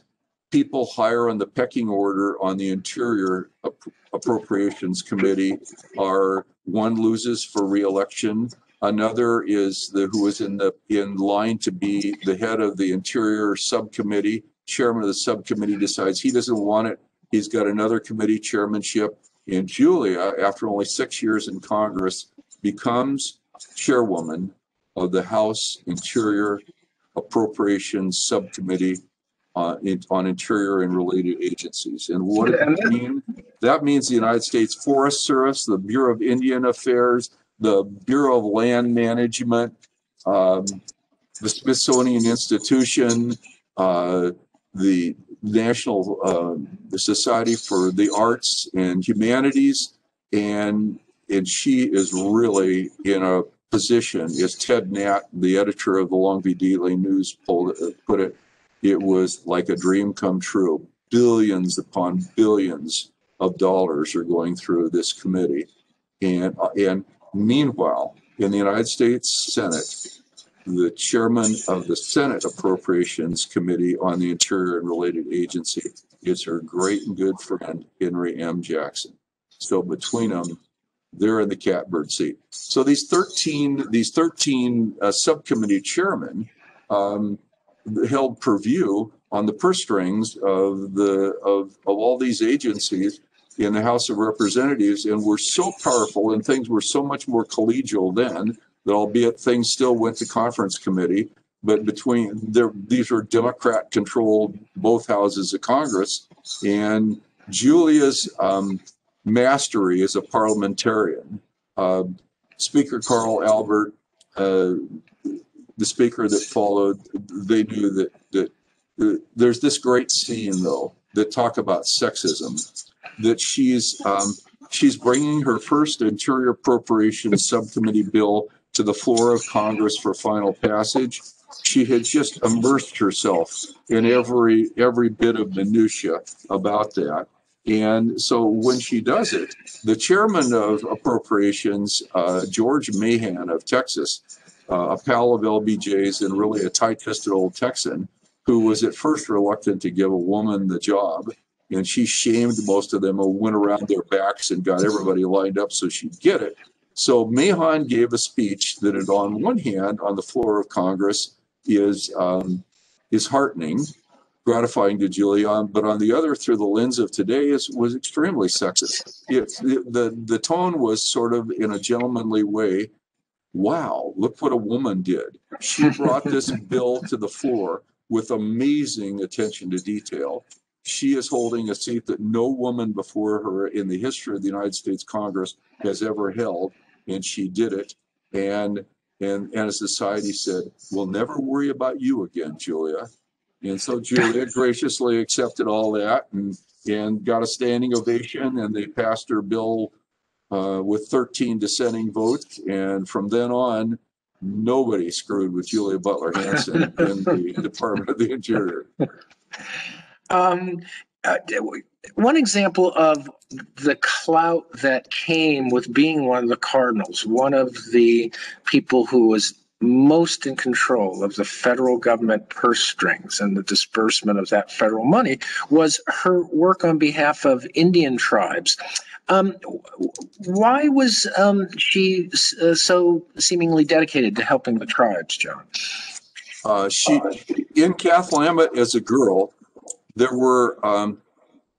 people higher on the pecking order on the Interior App- Appropriations Committee are one loses for reelection. Another is the who is in the in line to be the head of the Interior Subcommittee. Chairman of the subcommittee decides he doesn't want it. He's got another committee chairmanship. And Julia, after only six years in Congress, becomes chairwoman of the House Interior Appropriations Subcommittee uh, in- on Interior and related agencies. And what does that mean? That means the United States Forest Service, the Bureau of Indian Affairs, the Bureau of Land Management, um, the Smithsonian Institution, uh, the National, the Society for the Arts and Humanities, and and she is really in a position, as Ted Natt, the editor of the Long Beach Daily News, put it, it was like a dream come true. Billions upon billions of dollars are going through this committee, and uh, and meanwhile, in the United States Senate, the chairman of the Senate Appropriations Committee on the Interior and Related Agency is her great and good friend, Henry M. Jackson. So between them, they're in the catbird seat. So these 13, these 13 uh, subcommittee chairmen um, held purview on the purse strings of the of, of all these agencies in the House of Representatives and were so powerful and things were so much more collegial then that albeit things still went to conference committee, but between there these were Democrat controlled both houses of Congress and Julia's um, mastery as a parliamentarian. Uh, speaker Carl Albert, uh, the speaker that followed, they knew that that uh, there's this great scene though that talk about sexism that she's um, she's bringing her first interior appropriations subcommittee bill to the floor of Congress for final passage. She had just immersed herself in every every bit of minutia about that. And so when she does it, the chairman of appropriations, uh, George Mahon of Texas, uh, a pal of LBJ's and really a tight-fisted old Texan, who was at first reluctant to give a woman the job, and she shamed most of them and went around their backs and got everybody lined up so she'd get it. So Mahon gave a speech that, it, on one hand, on the floor of Congress, is um, is heartening, gratifying to Julia, but on the other, through the lens of today, is was extremely sexist. It, the the tone was sort of in a gentlemanly way. Wow, look what a woman did. She brought this bill to the floor with amazing attention to detail. She is holding a seat that no woman before her in the history of the United States Congress has ever held, and she did it. And and and a society said, "We'll never worry about you again, Julia." And so Julia graciously accepted all that and and got a standing ovation, and they passed her bill uh, with 13 dissenting votes. And from then on, nobody screwed with Julia Butler Hansen in the Department of the Interior. Um, uh, one example of the clout that came with being one of the Cardinals, one of the people who was most in control of the federal government purse strings and the disbursement of that federal money was her work on behalf of Indian tribes. Um, why was um, she uh, so seemingly dedicated to helping the tribes, John? Uh, she in Cathlamet as a girl, there were um,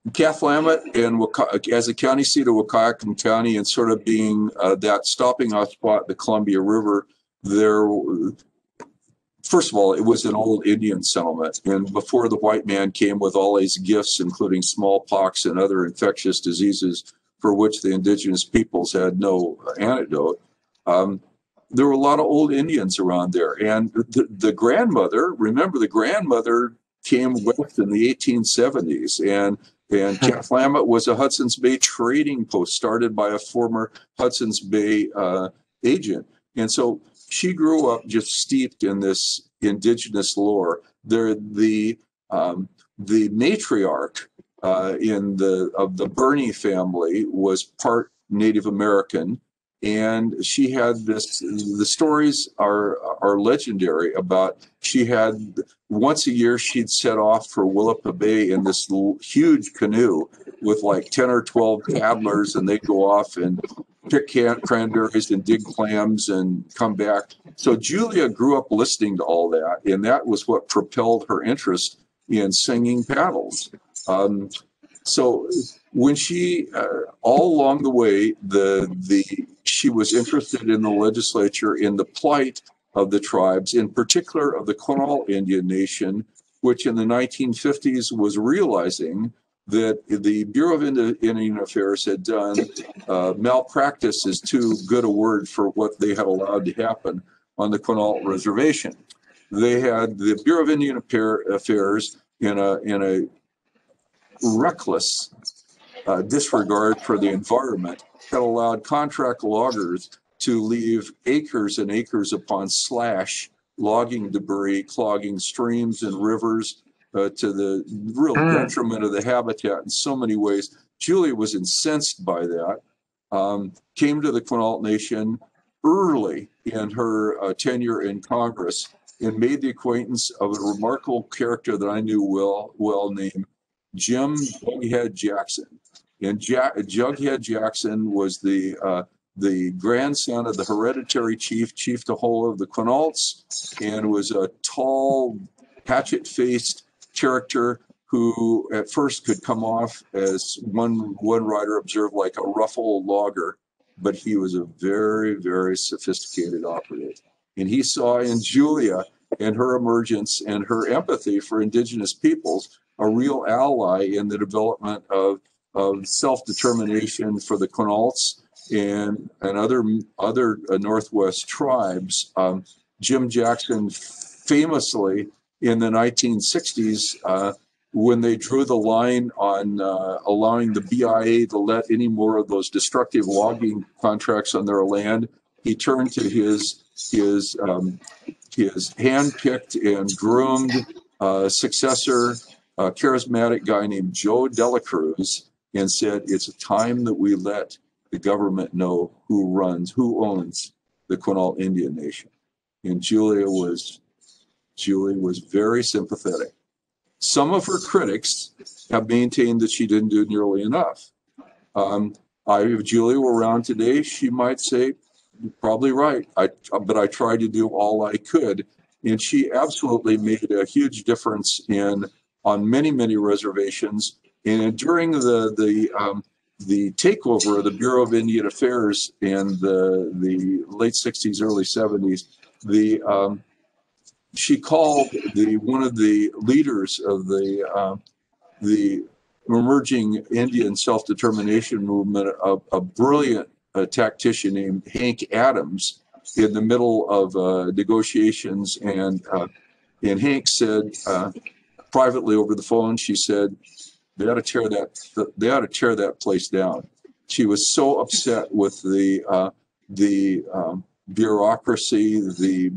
and as a county seat of Wahkiakum County and sort of being uh, that stopping off spot, the Columbia River, there, first of all, it was an old Indian settlement. And before the white man came with all these gifts, including smallpox and other infectious diseases for which the indigenous peoples had no antidote, um, there were a lot of old Indians around there. And the, the grandmother, remember, the grandmother came west in the 1870s. And and Cathlamet was a Hudson's Bay trading post started by a former Hudson's Bay uh, agent. And so she grew up just steeped in this indigenous lore. There, the um, the matriarch uh, in the of the Birnie family was part Native American, and she had this the stories are are legendary about she had once a year she'd set off for Willapa Bay in this huge canoe with like 10 or 12 paddlers and they'd go off and pick can- cranberries and dig clams and come back. So julia grew up listening to all that and that was what propelled her interest in singing paddles. Um, so when she uh, all along the way the the she was interested in the legislature in the plight of the tribes, in particular of the Quinault Indian Nation, which in the 1950s was realizing that the Bureau of Indian Affairs had done uh, malpractice is too good a word for what they had allowed to happen on the Quinault Reservation. They had the Bureau of Indian Affairs in a in a reckless uh, disregard for the environment had allowed contract loggers to leave acres and acres upon slash logging debris clogging streams and rivers uh, to the real mm. detriment of the habitat in so many ways. Julia was incensed by that, um, came to the Quinault Nation, early in her uh, tenure in Congress and made the acquaintance of a remarkable character that I knew well, well named Jim Jughead Jackson. And ja- Jughead Jackson was the uh, the grandson of the hereditary chief, Chief Taholah of the Quinaults, and was a tall, hatchet-faced character who at first could come off as one one writer observed like a rough old logger, but he was a very, very sophisticated operative. And he saw in Julia and her emergence and her empathy for indigenous peoples a real ally in the development of, of self-determination for the Quinaults and and other other uh, Northwest tribes. Um, Jim Jackson famously in the 1960s, uh, when they drew the line on uh, allowing the BIA to let any more of those destructive logging contracts on their land, he turned to his his um, his handpicked and groomed uh, successor, a charismatic guy named Joe Dela Cruz, and said, "It's a time that we let the government know who runs, who owns the Quinault Indian Nation." And Julia was Julie was very sympathetic. Some of her critics have maintained that she didn't do nearly enough. Um, I, if Julie were around today, she might say, probably right. I, but I tried to do all I could. And she absolutely made a huge difference in on many, many reservations. And during the, the, um, the takeover of the Bureau of Indian Affairs in the, the late 60s, early 70s, the, um, she called the one of the leaders of the uh, the emerging Indian self-determination movement, a, a brilliant uh, tactician named Hank Adams, in the middle of uh, negotiations, and uh, and Hank said uh, privately over the phone, she said, "They ought to tear that. They ought to tear that place down." She was so upset with the the um, bureaucracy, the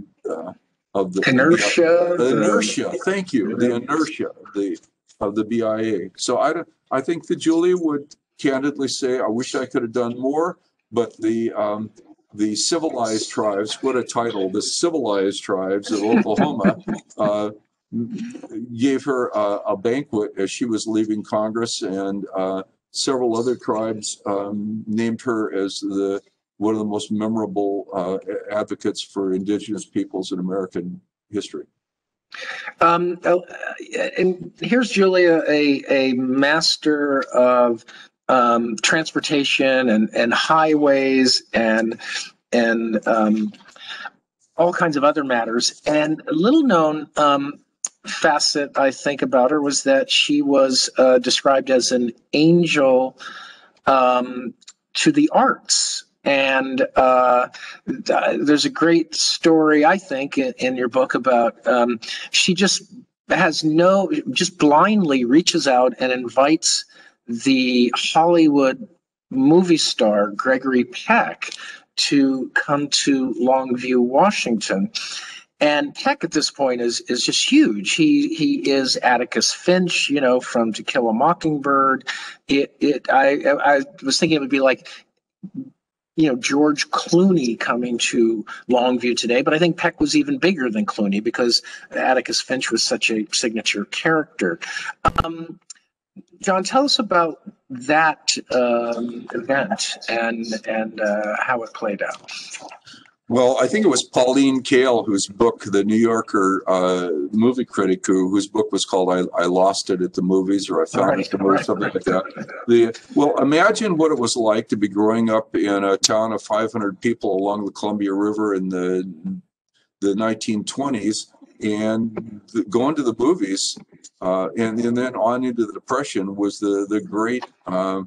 of the Inertia. the inertia. Thank you. The inertia of the of the BIA. So I don't. I think that Julia would candidly say, "I wish I could have done more." But the um, the civilized tribes, what a title! The civilized tribes of Oklahoma uh, gave her a, a banquet as she was leaving Congress, and uh, several other tribes um, named her as the one of the most memorable uh, advocates for indigenous peoples in American history. Um, uh, and here's Julia, a, a master of um, transportation and, and highways and and um, all kinds of other matters. And a little known um, facet I think about her was that she was uh, described as an angel um, to the arts and uh, there's a great story, I think, in, in your book about um, she just has no, just blindly reaches out and invites the Hollywood movie star Gregory Peck to come to Longview, Washington. And Peck at this point is is just huge. He he is Atticus Finch, you know, from To Kill a Mockingbird. It it I I was thinking it would be like you know George Clooney coming to Longview today, but I think Peck was even bigger than Clooney because Atticus Finch was such a signature character. Um, John, tell us about that um, event and and uh, how it played out. Well, I think it was Pauline Kael whose book, the New Yorker uh, movie critic, who, whose book was called I, I Lost It at the Movies or I Found right, It at the Movies, right, something right. like that. The, well, imagine what it was like to be growing up in a town of 500 people along the Columbia River in the, the 1920s and the, going to the movies uh, and, and then on into the Depression was the, the great. Uh,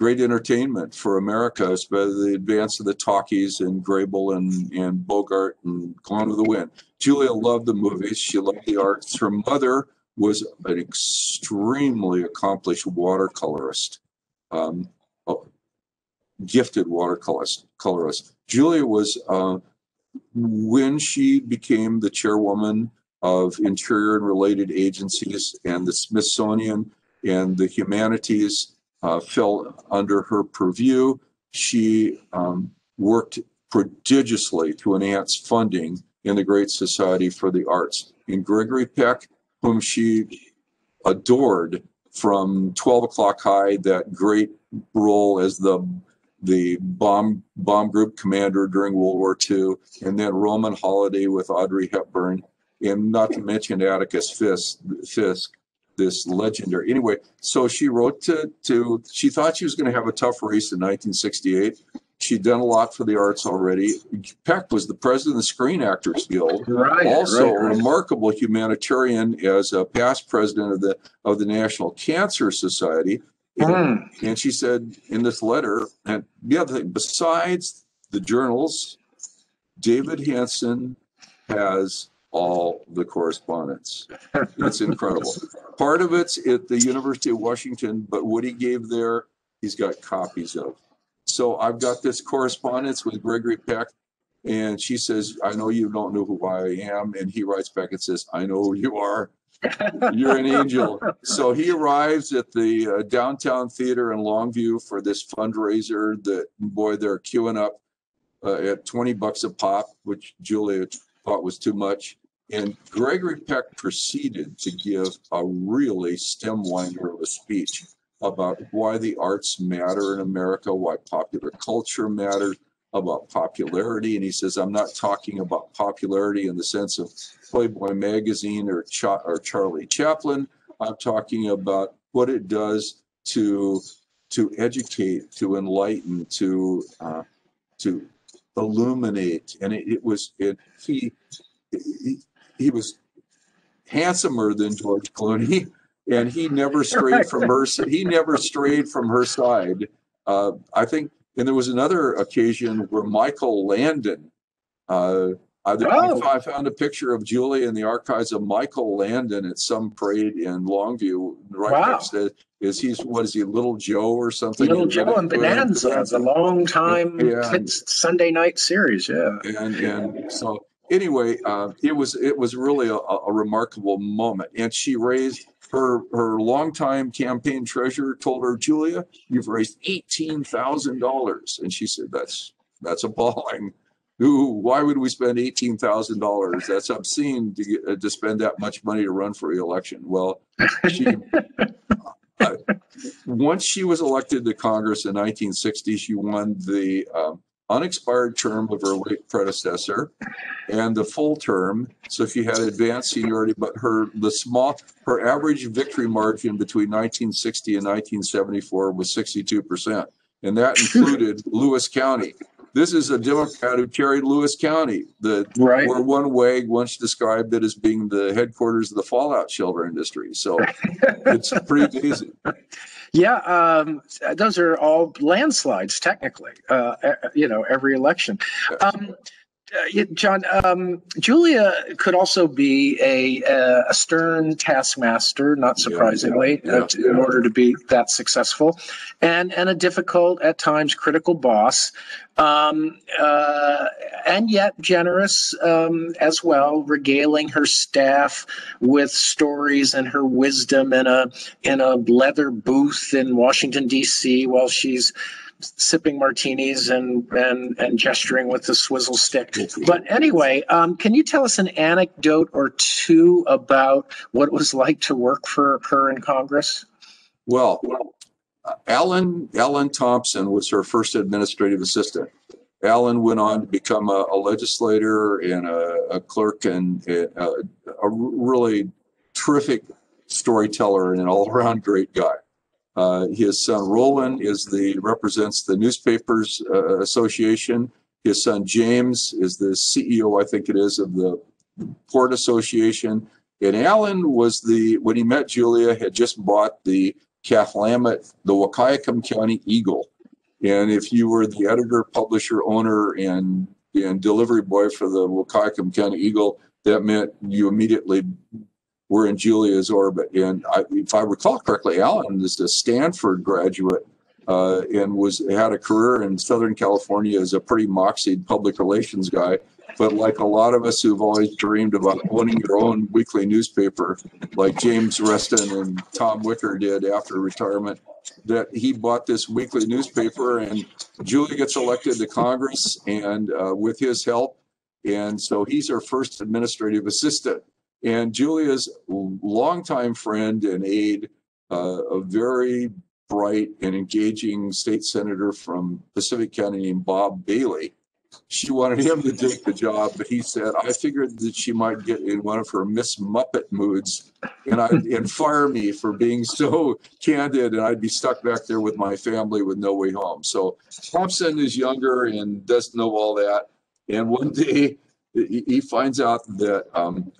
great entertainment for America, especially the advance of the talkies and Grable and, and Bogart and Gone with the Wind. Julia loved the movies. She loved the arts. Her mother was an extremely accomplished watercolorist, um, gifted watercolorist. Colorist. Julia was, uh, when she became the chairwoman of interior and related agencies and the Smithsonian and the humanities uh, fell under her purview. She um, worked prodigiously to enhance funding in the Great Society for the Arts. And Gregory Peck, whom she adored from 12 o'clock high, that great role as the the bomb bomb group commander during World War II, and then Roman Holiday with Audrey Hepburn, and not to mention Atticus Fisk, Fisk this legendary. Anyway, so she wrote to to. She thought she was going to have a tough race in 1968. She'd done a lot for the arts already. Peck was the president of the Screen Actors Guild. Right. also right, a remarkable humanitarian as a past president of the of the National Cancer Society. Hmm. And she said in this letter, and the other thing, besides the journals, David Hansen has all the correspondence. It's incredible. Part of it's at the University of Washington, but what he gave there, he's got copies of. So I've got this correspondence with Gregory Peck, and she says, I know you don't know who I am. And he writes back and says, I know who you are. You're an angel. So he arrives at the uh, downtown theater in Longview for this fundraiser that, boy, they're queuing up uh, at 20 bucks a pop, which Julia thought was too much. And Gregory Peck proceeded to give a really stem winder of a speech about why the arts matter in America, why popular culture matters, about popularity. And he says, I'm not talking about popularity in the sense of Playboy magazine or, or Charlie Chaplin. I'm talking about what it does to to educate, to enlighten, to uh, to illuminate. And it, it was it he he was handsomer than George Clooney, and he never strayed from her. He never strayed from her side. Uh, I think, and there was another occasion where Michael Landon. Uh, I, Oh. I found a picture of Julie in the archives of Michael Landon at some parade in Longview. Right Wow. next to is he's what is he Little Joe or something? Little Joe and Bonanza, the long time Yeah. Sunday night series. Yeah. and and so anyway, uh, it was it was really a, a remarkable moment. And she raised her her longtime campaign treasurer told her, Julia, you've raised eighteen thousand dollars, and she said, that's that's appalling. Who? Why would we spend eighteen thousand dollars? That's obscene to get, uh, to spend that much money to run for reelection. Well, she. uh, once she was elected to Congress in 1960, she won the um, unexpired term of her late predecessor and the full term. So she had advanced seniority, but her the small her average victory margin between 1960 and 1974 was 62 percent, and that included Lewis County. This is a Democrat who carried Lewis County, the Right. where one wag once described it as being the headquarters of the fallout shelter industry. So it's pretty amazing. Yeah, um, those are all landslides, technically. Uh, you know, every election. Um, uh, John, um, Julia could also be a, uh, a stern taskmaster, not Yeah, surprisingly, yeah, uh, to- in order to be that successful, and and a difficult, at times, critical boss, um, uh, and yet generous um, as well, regaling her staff with stories and her wisdom in a in a leather booth in Washington D.C. while she's sipping martinis and and and gesturing with the swizzle stick. But anyway, um, can you tell us an anecdote or two about what it was like to work for her in Congress? Well, uh, Alan Alan Thompson was her first administrative assistant. Alan went on to become a, a legislator and a, a clerk and a, a, a really terrific storyteller and an all-around great guy. Uh, his son Roland is the represents the newspapers uh, association. His son James is the CEO, I think it is, of the Port Association. And Alan was the when he met Julia had just bought the Cathlamet, the Wahkiakum County Eagle. And if you were the editor, publisher, owner, and and delivery boy for the Wahkiakum County Eagle, that meant you immediately were in Julia's orbit. And I, if I recall correctly, Alan is a Stanford graduate uh, and was had a career in Southern California as a pretty moxied public relations guy. But like a lot of us who've always dreamed about owning your own weekly newspaper, like James Reston and Tom Wicker did after retirement, that he bought this weekly newspaper and Julia gets elected to Congress and uh, with his help. And so he's her first administrative assistant. And Julia's longtime friend and aide, uh, a very bright and engaging state senator from Pacific County named Bob Bailey. She wanted him to take the job, but he said, I figured that she might get in one of her Miss Muppet moods and I and fire me for being so candid and I'd be stuck back there with my family with no way home. So Thompson is younger and doesn't know all that. And one day he finds out that um,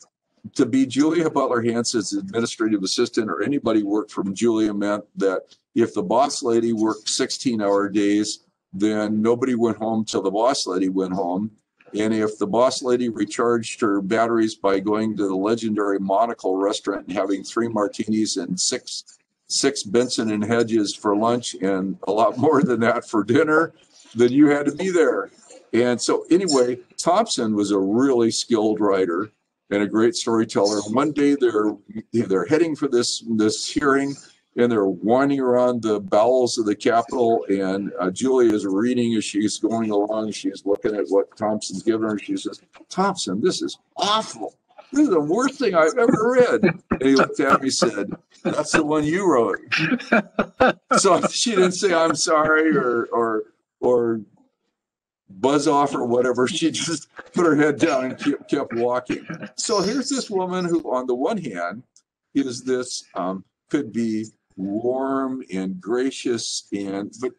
to be Julia Butler Hansen's administrative assistant or anybody worked from Julia meant that if the boss lady worked 16 hour days, then nobody went home till the boss lady went home. And if the boss lady recharged her batteries by going to the legendary Monocle restaurant and having three martinis and six six Benson and Hedges for lunch and a lot more than that for dinner, then you had to be there. And so anyway, Thompson was a really skilled writer and a great storyteller. One day they're they're heading for this this hearing and they're winding around the bowels of the Capitol. And uh, Julia is reading as she's going along. She's looking at what Thompson's given her. She says, Thompson, this is awful. This is the worst thing I've ever read. And he looked at me and said, That's the one you wrote. so she didn't say, I'm sorry or, or, or buzz off or whatever. She just put her head down and kept, kept walking. So here's this woman who, on the one hand, is this um, could be warm and gracious and but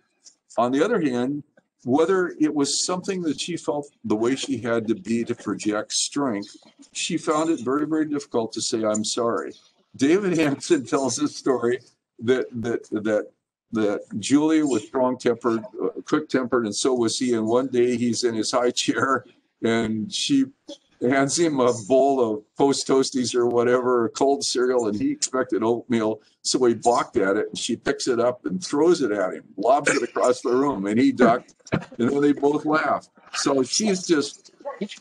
on the other hand whether it was something that she felt the way she had to be to project strength she found it very very difficult to say i'm sorry david hansen tells this story that that that that Julia was strong tempered, uh, quick tempered, and so was he. And one day he's in his high chair and she hands him a bowl of post toasties or whatever, cold cereal, and he expected oatmeal. So he balked at it, and she picks it up and throws it at him, lobs it across the room, and he ducked, and then they both laugh. So she's just,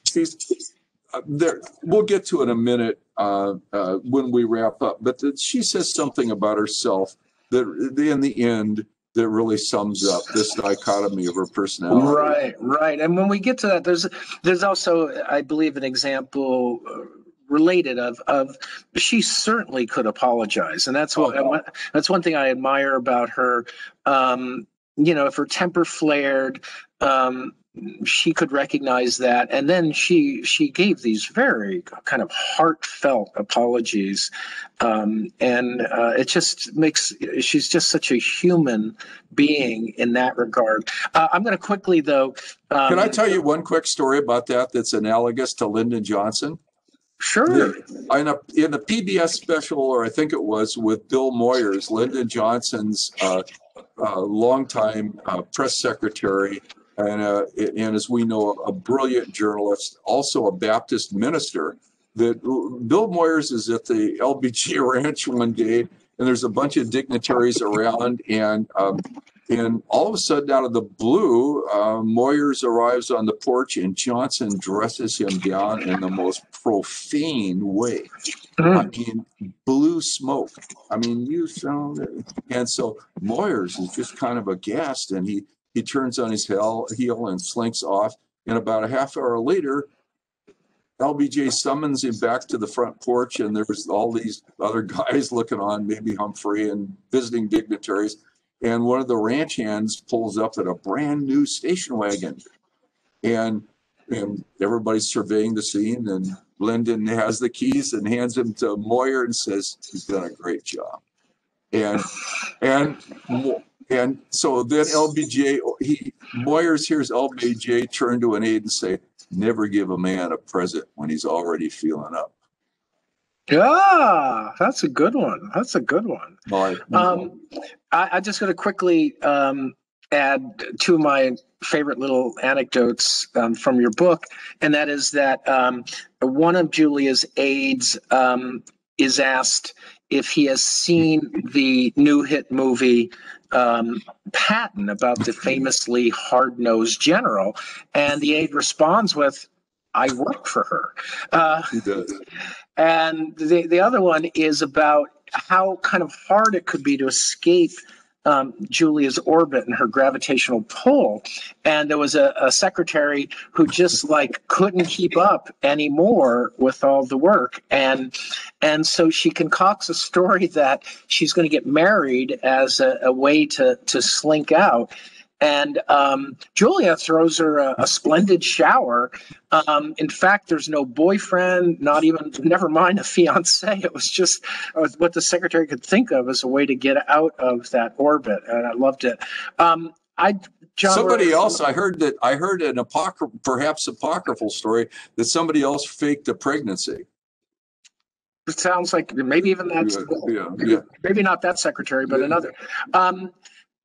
she's uh, there. We'll get to it in a minute uh, uh, when we wrap up, but the, she says something about herself that in the end that really sums up this dichotomy of her personality. Right, right. And when we get to that, there's there's also, I believe, an example uh, related of of she certainly could apologize, and that's what oh, that's one thing I admire about her. Um, you know, if her temper flared, um, she could recognize that. And then she she gave these very kind of heartfelt apologies. Um, and uh, it just makes she's just such a human being in that regard. Uh, i'm going to quickly though um, can i tell you one quick story about that that's analogous to lyndon johnson? Sure. In a, in a PBS special, or I think it was with Bill Moyers, Lyndon Johnson's uh, uh, longtime uh, press secretary, and, uh, and as we know, a brilliant journalist, also a Baptist minister. That Bill Moyers is at the LBJ Ranch one day, and there's a bunch of dignitaries around, and um, and all of a sudden, out of the blue, uh, Moyers arrives on the porch, and Johnson dresses him down in the most profane way. Mm. I mean, blue smoke. I mean, you sound. And so Moyers is just kind of aghast, and he he turns on his heel, heel and slinks off. And about a half hour later, LBJ summons him back to the front porch, and there's all these other guys looking on, maybe Humphrey and visiting dignitaries. And one of the ranch hands pulls up at a brand new station wagon. And and everybody's surveying the scene, and Lyndon has the keys and hands them to Moyer and says, He's done a great job. And and and so then LBJ, he Moyers hears LBJ turn to an aide and say, "Never give a man a present when he's already feeling up." Yeah, that's a good one. That's a good one. Um, I, I just going to quickly um, add two of my favorite little anecdotes um, from your book, and that is that um, one of Julia's aides um, is asked if he has seen the new hit movie um, Patton about the famously hard nosed general. And the aide responds with, I work for her. Uh, he does. And the, the other one is about how kind of hard it could be to escape um, Julia's orbit and her gravitational pull. And there was a, a secretary who just like couldn't keep up anymore with all the work. And and so she concocts a story that she's going to get married as a, a way to to slink out. And um, Julia throws her a, a splendid shower. Um, in fact, there's no boyfriend, not even, never mind a fiance. It was just uh, what the secretary could think of as a way to get out of that orbit. And I loved it. Um, I, John, Somebody else, I heard that, I heard an apocryphal, perhaps apocryphal story that somebody else faked a pregnancy. It sounds like maybe even that's Yeah, yeah, yeah. maybe not that secretary, but another. Um,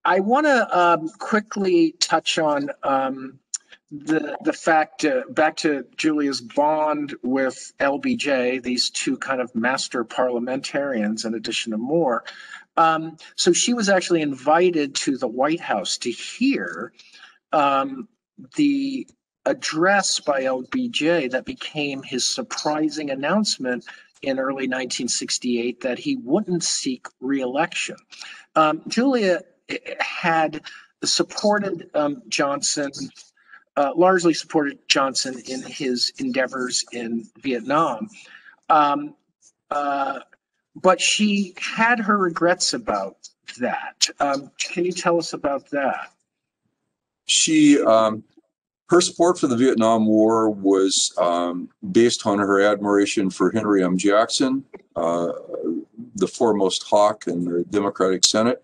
I want to um, quickly touch on um, the the fact uh, back to Julia's bond with LBJ, these two kind of master parliamentarians, in addition to Moore. Um, so she was actually invited to the White House to hear um, the address by LBJ that became his surprising announcement in early 1968 that he wouldn't seek reelection. Um, Julia had supported um, Johnson, uh, largely supported Johnson in his endeavors in Vietnam. Um, uh, but she had her regrets about that. Um, can you tell us about that? she um, her support for the Vietnam War was um, based on her admiration for Henry M. Jackson, uh, the foremost hawk in the Democratic Senate,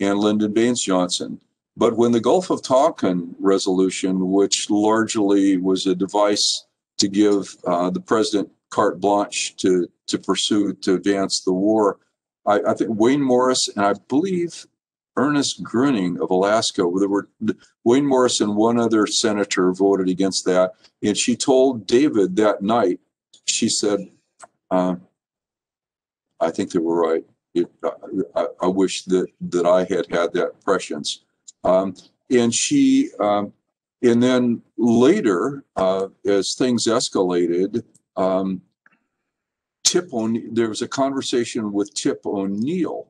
and Lyndon Baines Johnson. But when the Gulf of Tonkin resolution, which largely was a device to give uh, the president carte blanche to to pursue to advance the war, I, I think Wayne Morse and I believe Ernest Gruening of Alaska, there were Wayne Morse and one other senator voted against that. And she told David that night, she said, uh, I think they were right. I, I wish that, that I had had that prescience. Um, and she, um, and then later, uh, as things escalated, um, Tip O'Neill, there was a conversation with Tip O'Neill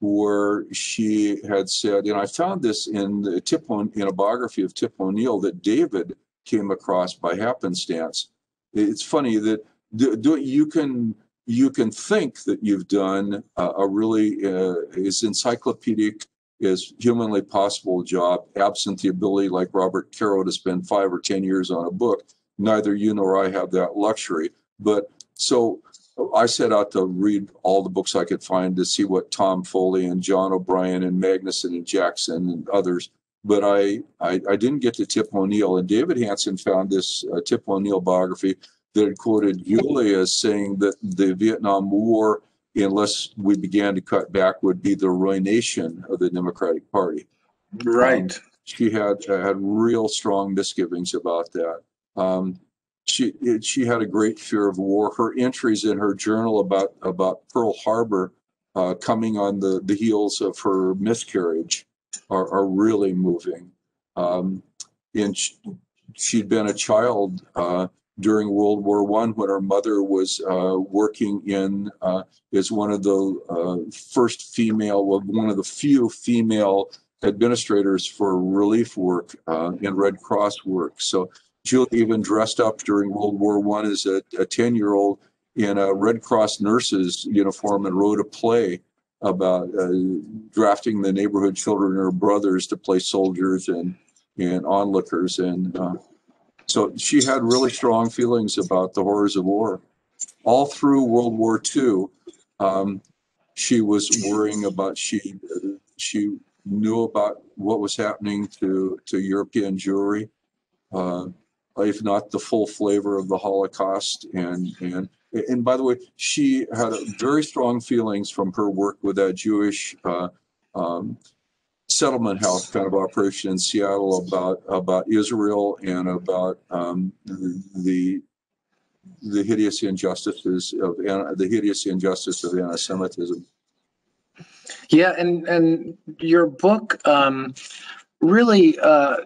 where she had said, and I found this in the Tip O- in a biography of Tip O'Neill that David came across by happenstance. It's funny that do, do, you can you can think that you've done a, a really uh, as encyclopedic as humanly possible job, absent the ability like Robert Caro to spend five or ten years on a book. Neither you nor I have that luxury. But so I set out to read all the books I could find to see what Tom Foley and John O'Brien and Magnuson and Jackson and others. But I, I, I didn't get to Tip O'Neill. And David Hansen found this uh, Tip O'Neill biography that quoted Julia as saying that the Vietnam War, unless we began to cut back, would be the ruination of the Democratic Party. Right. She had had real strong misgivings about that. Um, she it, she had a great fear of war. Her entries in her journal about about Pearl Harbor, uh, coming on the the heels of her miscarriage, are, are really moving. Um, and she, she'd been a child uh, during World War One when her mother was uh, working in uh, as one of the uh, first female, one of the few female administrators for relief work uh, and Red Cross work. So Julie even dressed up during World War One as a, a 10 year old in a Red Cross nurse's uniform and wrote a play about uh, drafting the neighborhood children or brothers to play soldiers and, and onlookers. And uh, so she had really strong feelings about the horrors of war. All through World War II, um, she was worrying about, she, she knew about what was happening to, to European Jewry. Uh, if not the full flavor of the Holocaust. And and and by the way, she had very strong feelings from her work with that Jewish uh, um, settlement house kind of operation in Seattle about about Israel and about um, the the hideous injustices of the hideous injustice of anti-Semitism. Yeah, and and your book um, really uh,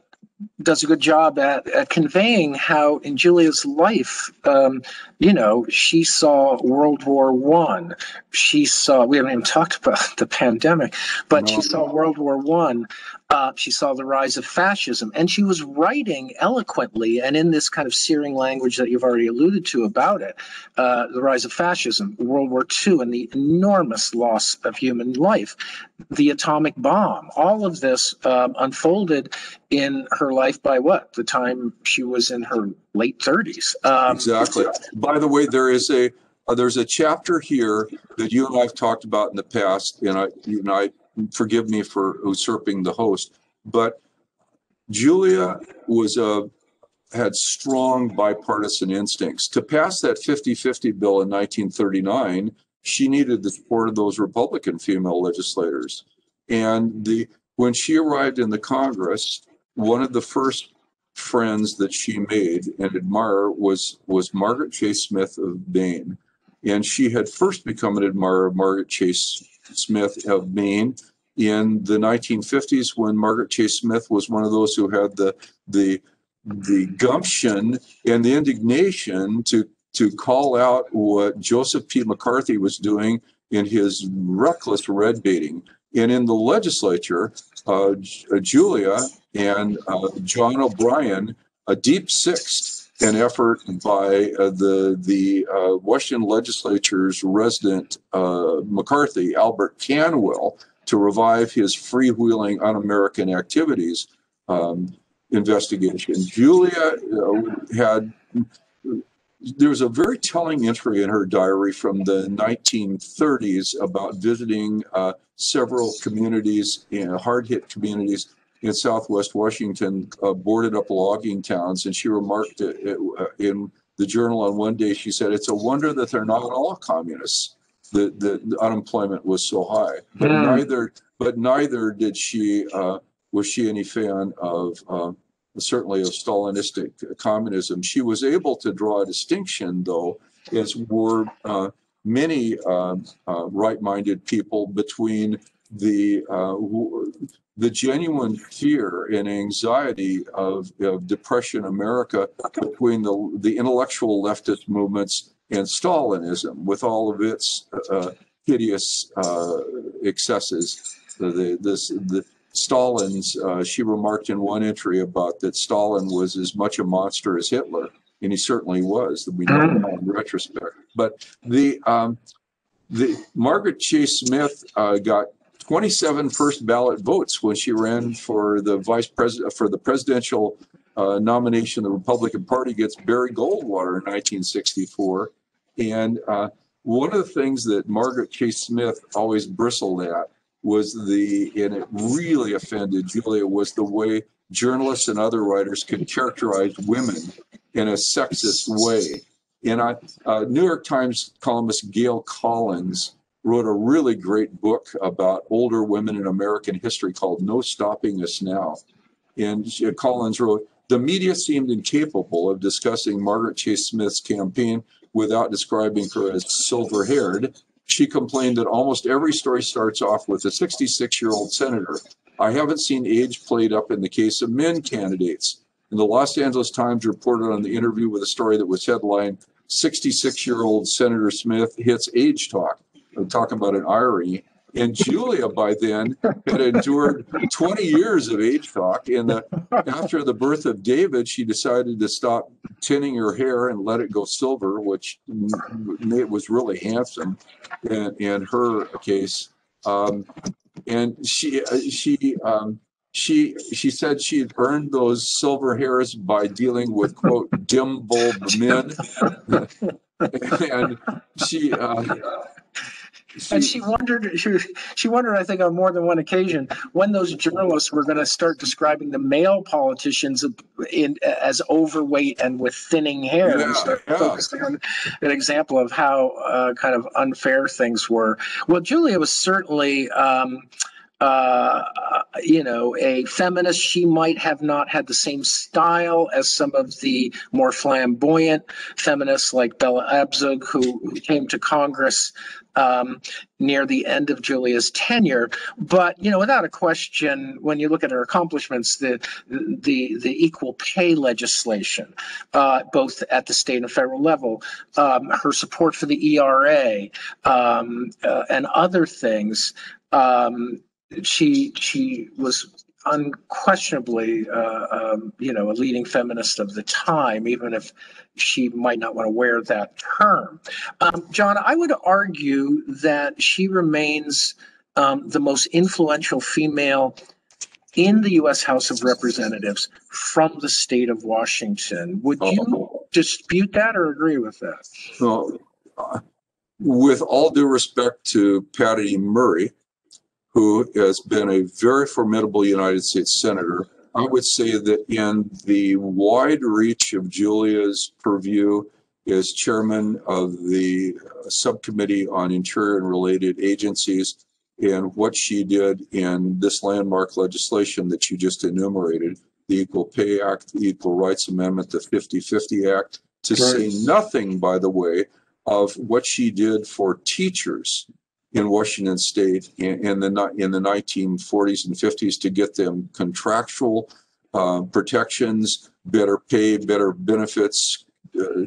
does a good job at, at conveying how in Julia's life, um, you know, she saw World War One. She saw we haven't even talked about the pandemic, but No. she saw World War One. Uh, she saw the rise of fascism, and she was writing eloquently and in this kind of searing language that you've already alluded to about it. Uh, the rise of fascism, World War II, and the enormous loss of human life, the atomic bomb. All of this um, unfolded in her life by what? The time she was in her late 30s. Um, Exactly. By the way, there is a uh, there's a chapter here that you and I've talked about in the past, and I you and I forgive me for usurping the host, but Julia was a had strong bipartisan instincts. To pass that 50-50 bill in 1939, she needed the support of those Republican female legislators. And the when she arrived in the Congress, one of the first friends that she made and admire was was Margaret Chase Smith of Maine. And she had first become an admirer of Margaret Chase Smith of Maine in the 1950s when Margaret Chase Smith was one of those who had the the the gumption and the indignation to to call out what Joseph P. McCarthy was doing in his reckless red baiting. And in the legislature, uh, Julia and uh, John O'Brien, a deep sixth, an effort by uh, the the uh, Washington legislature's resident uh, McCarthy, Albert Canwell, to revive his freewheeling un-American activities um, investigation. Julia uh, had there's a very telling entry in her diary from the 1930s about visiting uh, several communities, you know, hard-hit communities in Southwest Washington, uh, boarded up logging towns, and she remarked it, it, uh, in the journal on one day. She said, "It's a wonder that they're not all communists. The, the, unemployment was so high, but Hmm. neither, but neither did she. Uh, was she any fan of?" Uh, certainly of Stalinistic communism. She was able to draw a distinction, though, as were uh, many uh, uh, right-minded people between the uh, the genuine fear and anxiety of, of depression America between the the intellectual leftist movements and Stalinism, with all of its uh, hideous uh, excesses. The, the this the Stalin's, uh, she remarked in one entry about that Stalin was as much a monster as Hitler, and he certainly was. That we know now in retrospect. But the um, the Margaret Chase Smith uh, got 27 first ballot votes when she ran for the vice president for the presidential uh, nomination. The Republican Party gets Barry Goldwater in 1964, and uh, one of the things that Margaret Chase Smith always bristled at was the, and it really offended Julia, was the way journalists and other writers could characterize women in a sexist way. And I, uh, New York Times columnist Gail Collins wrote a really great book about older women in American history called No Stopping Us Now. And she, Collins wrote, the media seemed incapable of discussing Margaret Chase Smith's campaign without describing her as silver haired. She complained that almost every story starts off with a 66 year old senator. I haven't seen age played up in the case of men candidates. And the Los Angeles Times reported on the interview with a story that was headlined 66 year old Senator Smith hits age talk. I'm talking about an irony. And Julia, by then, had endured 20 years of age talk. And the, after the birth of David, she decided to stop tinning her hair and let it go silver, which was really handsome in, in her case. Um, and she, she, um, she, she said she had earned those silver hairs by dealing with quote dim bulb men, and she, uh, And she wondered, she, she wondered, I think, on more than one occasion, when those journalists were going to start describing the male politicians in, as overweight and with thinning hair, Yeah, and start yeah. focusing on an example of how uh, kind of unfair things were. Well, Julia was certainly. Um, uh, you know, a feminist. She might have not had the same style as some of the more flamboyant feminists like Bella Abzug, who, came to Congress um, near the end of Julia's tenure. But you know, without a question, when you look at her accomplishments, the the the equal pay legislation, uh, both at the state and federal level, um, her support for the ERA, um, uh, and other things. Um, she she was unquestionably, uh, um, you know, a leading feminist of the time, even if she might not want to wear that term. Um, John, I would argue that she remains um, the most influential female in the U.S. House of Representatives from the state of Washington. Would you Oh. dispute that or agree with that? Well, uh, with all due respect to Patty Murray, who has been a very formidable United States Senator, I would say that in the wide reach of Julia's purview as chairman of the uh, subcommittee on interior and related agencies and what she did in this landmark legislation that you just enumerated, the Equal Pay Act, the Equal Rights Amendment, the 50-50 Act, to say nothing, by the way, of what she did for teachers in Washington State in, in the in the 1940s and 50s to get them contractual uh, protections, better pay, better benefits, uh,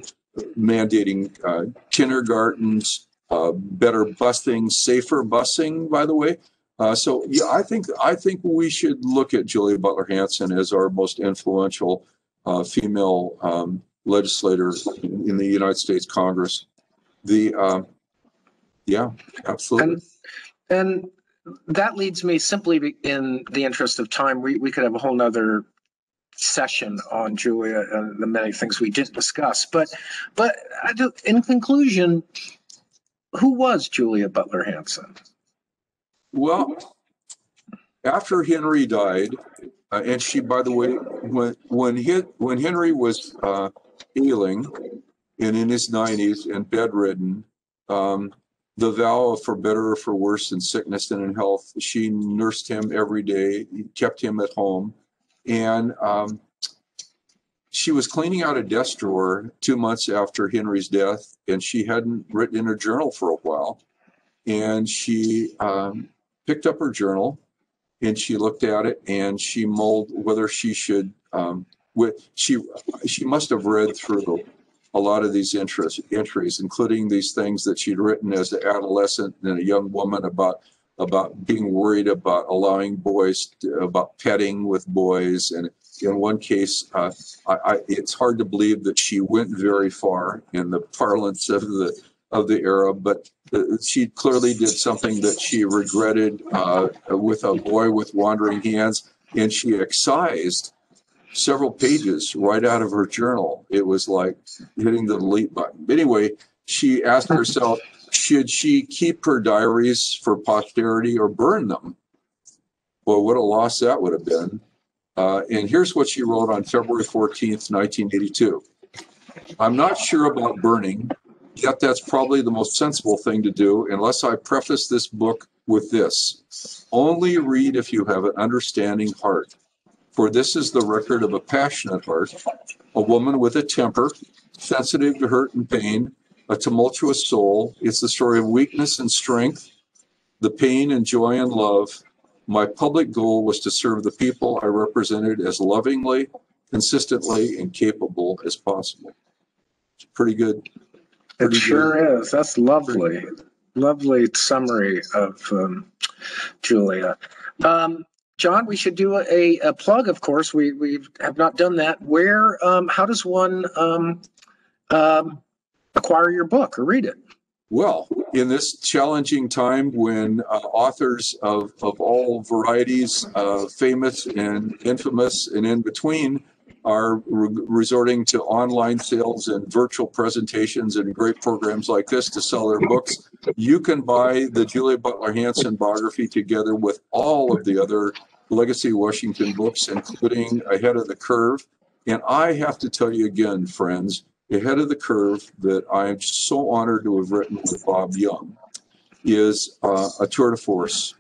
mandating uh, kindergartens, uh, better busing, safer busing. By the way, uh, so yeah, I think I think we should look at Julia Butler Hansen as our most influential uh, female um, legislator in, in the United States Congress. The yeah, absolutely. And and that leads me simply in the interest of time, we, we could have a whole nother session on Julia and the many things we didn't discuss. But but do, in conclusion, who was Julia Butler Hansen? Well, after Henry died, uh, and she, by the way, when when he, when Henry was uh, ailing and in his nineties and bedridden, um, the vow of for better or for worse in sickness and in health, she nursed him every day, kept him at home, and um, she was cleaning out a desk drawer two months after Henry's death, and she hadn't written in her journal for a while, and she um, picked up her journal and she looked at it and she mulled whether she should um, with she she must have read through a lot of these interest, entries including these things that she'd written as an adolescent and a young woman about about being worried about allowing boys to, about petting with boys. And in one case uh, I, I, it's hard to believe that she went very far in the parlance of the of the era but uh, she clearly did something that she regretted uh, with a boy with wandering hands, and she excised several pages right out of her journal. It was like hitting the delete button. But anyway, she asked herself, should she keep her diaries for posterity or burn them? Well, what a loss that would have been. Uh, and here's what she wrote on February 14th, 1982. I'm not sure about burning, Yet that's probably the most sensible thing to do unless I preface this book with this. Only read if you have an understanding heart. For this is the record of a passionate heart, a woman with a temper, sensitive to hurt and pain, a tumultuous soul. It's the story of weakness and strength, the pain and joy and love. My public goal was to serve the people I represented as lovingly, consistently, and capable as possible. It's pretty good. It Pretty sure is. That's lovely. Lovely summary of um, Julia. Um, John, we should do a, a plug, of course. We, we have not done that. Where, um, how does one um, um, acquire your book or read it? Well, in this challenging time when uh, authors of, of all varieties, uh, famous and infamous and in between, are re- resorting to online sales and virtual presentations and great programs like this to sell their books, you can buy the Julia Butler Hansen biography together with all of the other Legacy Washington books, including Ahead of the Curve. And I have to tell you again, friends, Ahead of the Curve, that I am so honored to have written with Bob Young, is uh, a tour de force.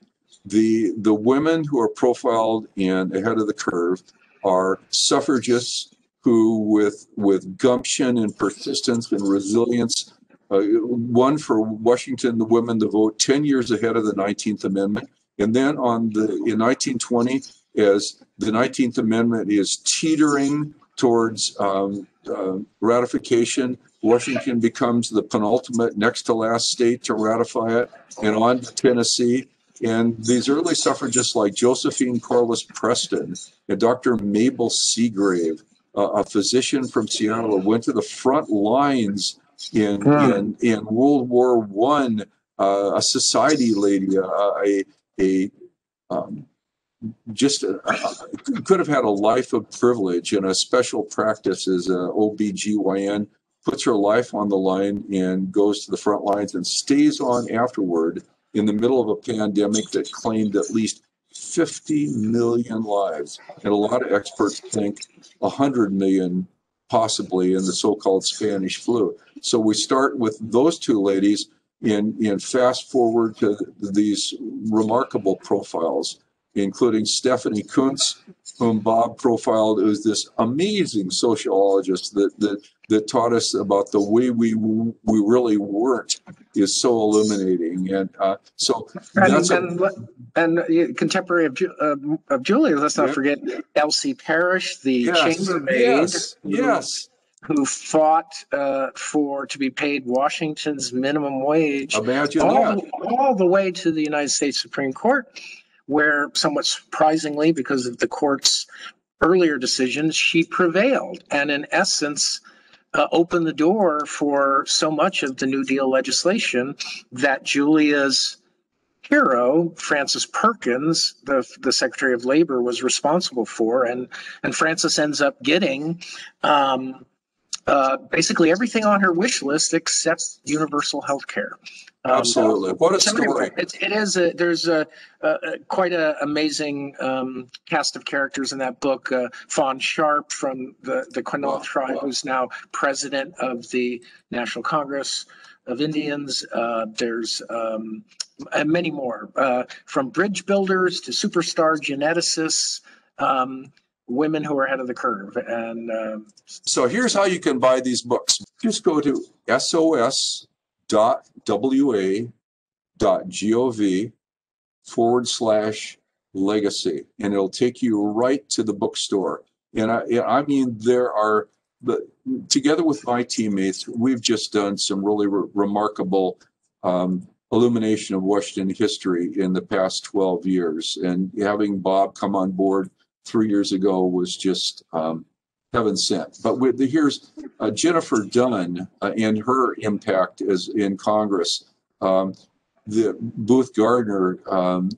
the the women who are profiled in ahead of the curve are suffragists who, with with gumption and persistence and resilience, uh, won for Washington the women to vote ten years ahead of the Nineteenth Amendment, and then on the in 1920, as the Nineteenth Amendment is teetering towards um, uh, ratification, Washington becomes the penultimate, next to last state to ratify it, and on to Tennessee. And these early suffragists like Josephine Corliss Preston and Dr. Mabel Seagrave, uh, a physician from Seattle, went to the front lines in Hmm. in, in World War One, uh, a society lady, uh, a a um, just a, a- could have had a life of privilege and a special practice as a OBGYN, puts her life on the line and goes to the front lines and stays on afterward in the middle of a pandemic that claimed at least 50 million lives. And a lot of experts think 100 million possibly in the so-called Spanish flu. So we start with those two ladies and, and fast forward to these remarkable profiles, including Stephanie Coontz, whom Bob profiled as this amazing sociologist that, that, that taught us about the way we, we really weren't is so illuminating. And uh, so And, and, and uh, contemporary of, uh, of Julia, let's not Yeah. forget Elsie Parrish, the yes, chambermaid yes, yes. Who fought uh, for to be paid Washington's minimum wage all, that. all the way to the United States Supreme Court, where somewhat surprisingly, because of the court's earlier decisions, she prevailed and in essence uh, opened the door for so much of the New Deal legislation that Julia's hero, Frances Perkins, the, the Secretary of Labor, was responsible for. And, and Frances ends up getting um, uh, basically everything on her wish list except universal health care. Um, Absolutely. What a story. It, it is a, there's a, a, a quite an amazing um, cast of characters in that book. Uh, Fawn Sharp from the the Quinault Wow, tribe, wow. who's now president of the National Congress of Indians. Uh, there's um, and many more uh, from bridge builders to superstar geneticists. Um, women who are ahead of the curve and um, So here's how you can buy these books. Just go to sos.wa.gov forward slash legacy, and it'll take you right to the bookstore. And I, I mean, there are, the, together with my teammates, we've just done some really re- remarkable um, illumination of Washington history in the past 12 years. And having Bob come on board three years ago was just um, heaven sent. But with the, here's uh, Jennifer Dunn uh, and her impact as in Congress. Um, the Booth Gardner, um,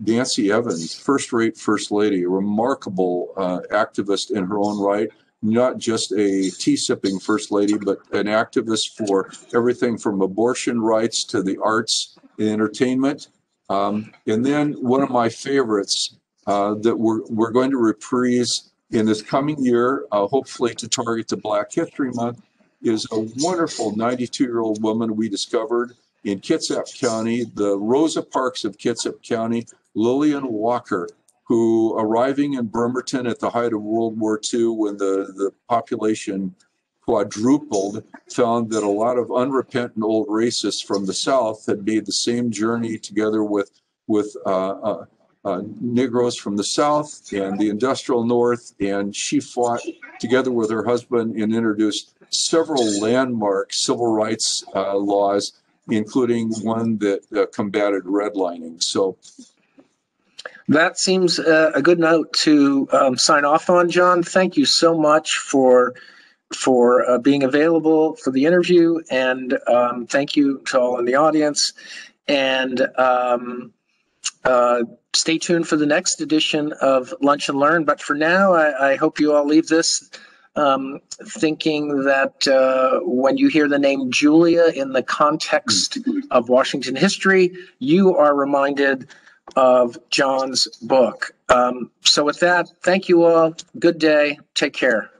Nancy Evans, first-rate first lady, a remarkable uh, activist in her own right. Not just a tea-sipping first lady, but an activist for everything from abortion rights to the arts and entertainment. Um, and then one of my favorites uh, that we're we're going to reprise in this coming year, uh, hopefully to target the Black History Month, is a wonderful 92 year old woman we discovered in Kitsap County, the Rosa Parks of Kitsap County, Lillian Walker, who arriving in Bremerton at the height of World War II when the, the population quadrupled, found that a lot of unrepentant old racists from the South had made the same journey together with, with uh, uh, uh, Negroes from the South and the industrial North, and she fought together with her husband and introduced several landmark civil rights uh, laws, including one that uh, combated redlining. So That seems uh, a good note to um, sign off on, John. Thank you so much for for uh, being available for the interview, and um, thank you to all in the audience. And um, uh, stay tuned for the next edition of Lunch and Learn. But for now, I, I hope you all leave this um, thinking that uh, when you hear the name Julia in the context of Washington history, you are reminded of John's book. Um, so with that, thank you all. Good day. Take care.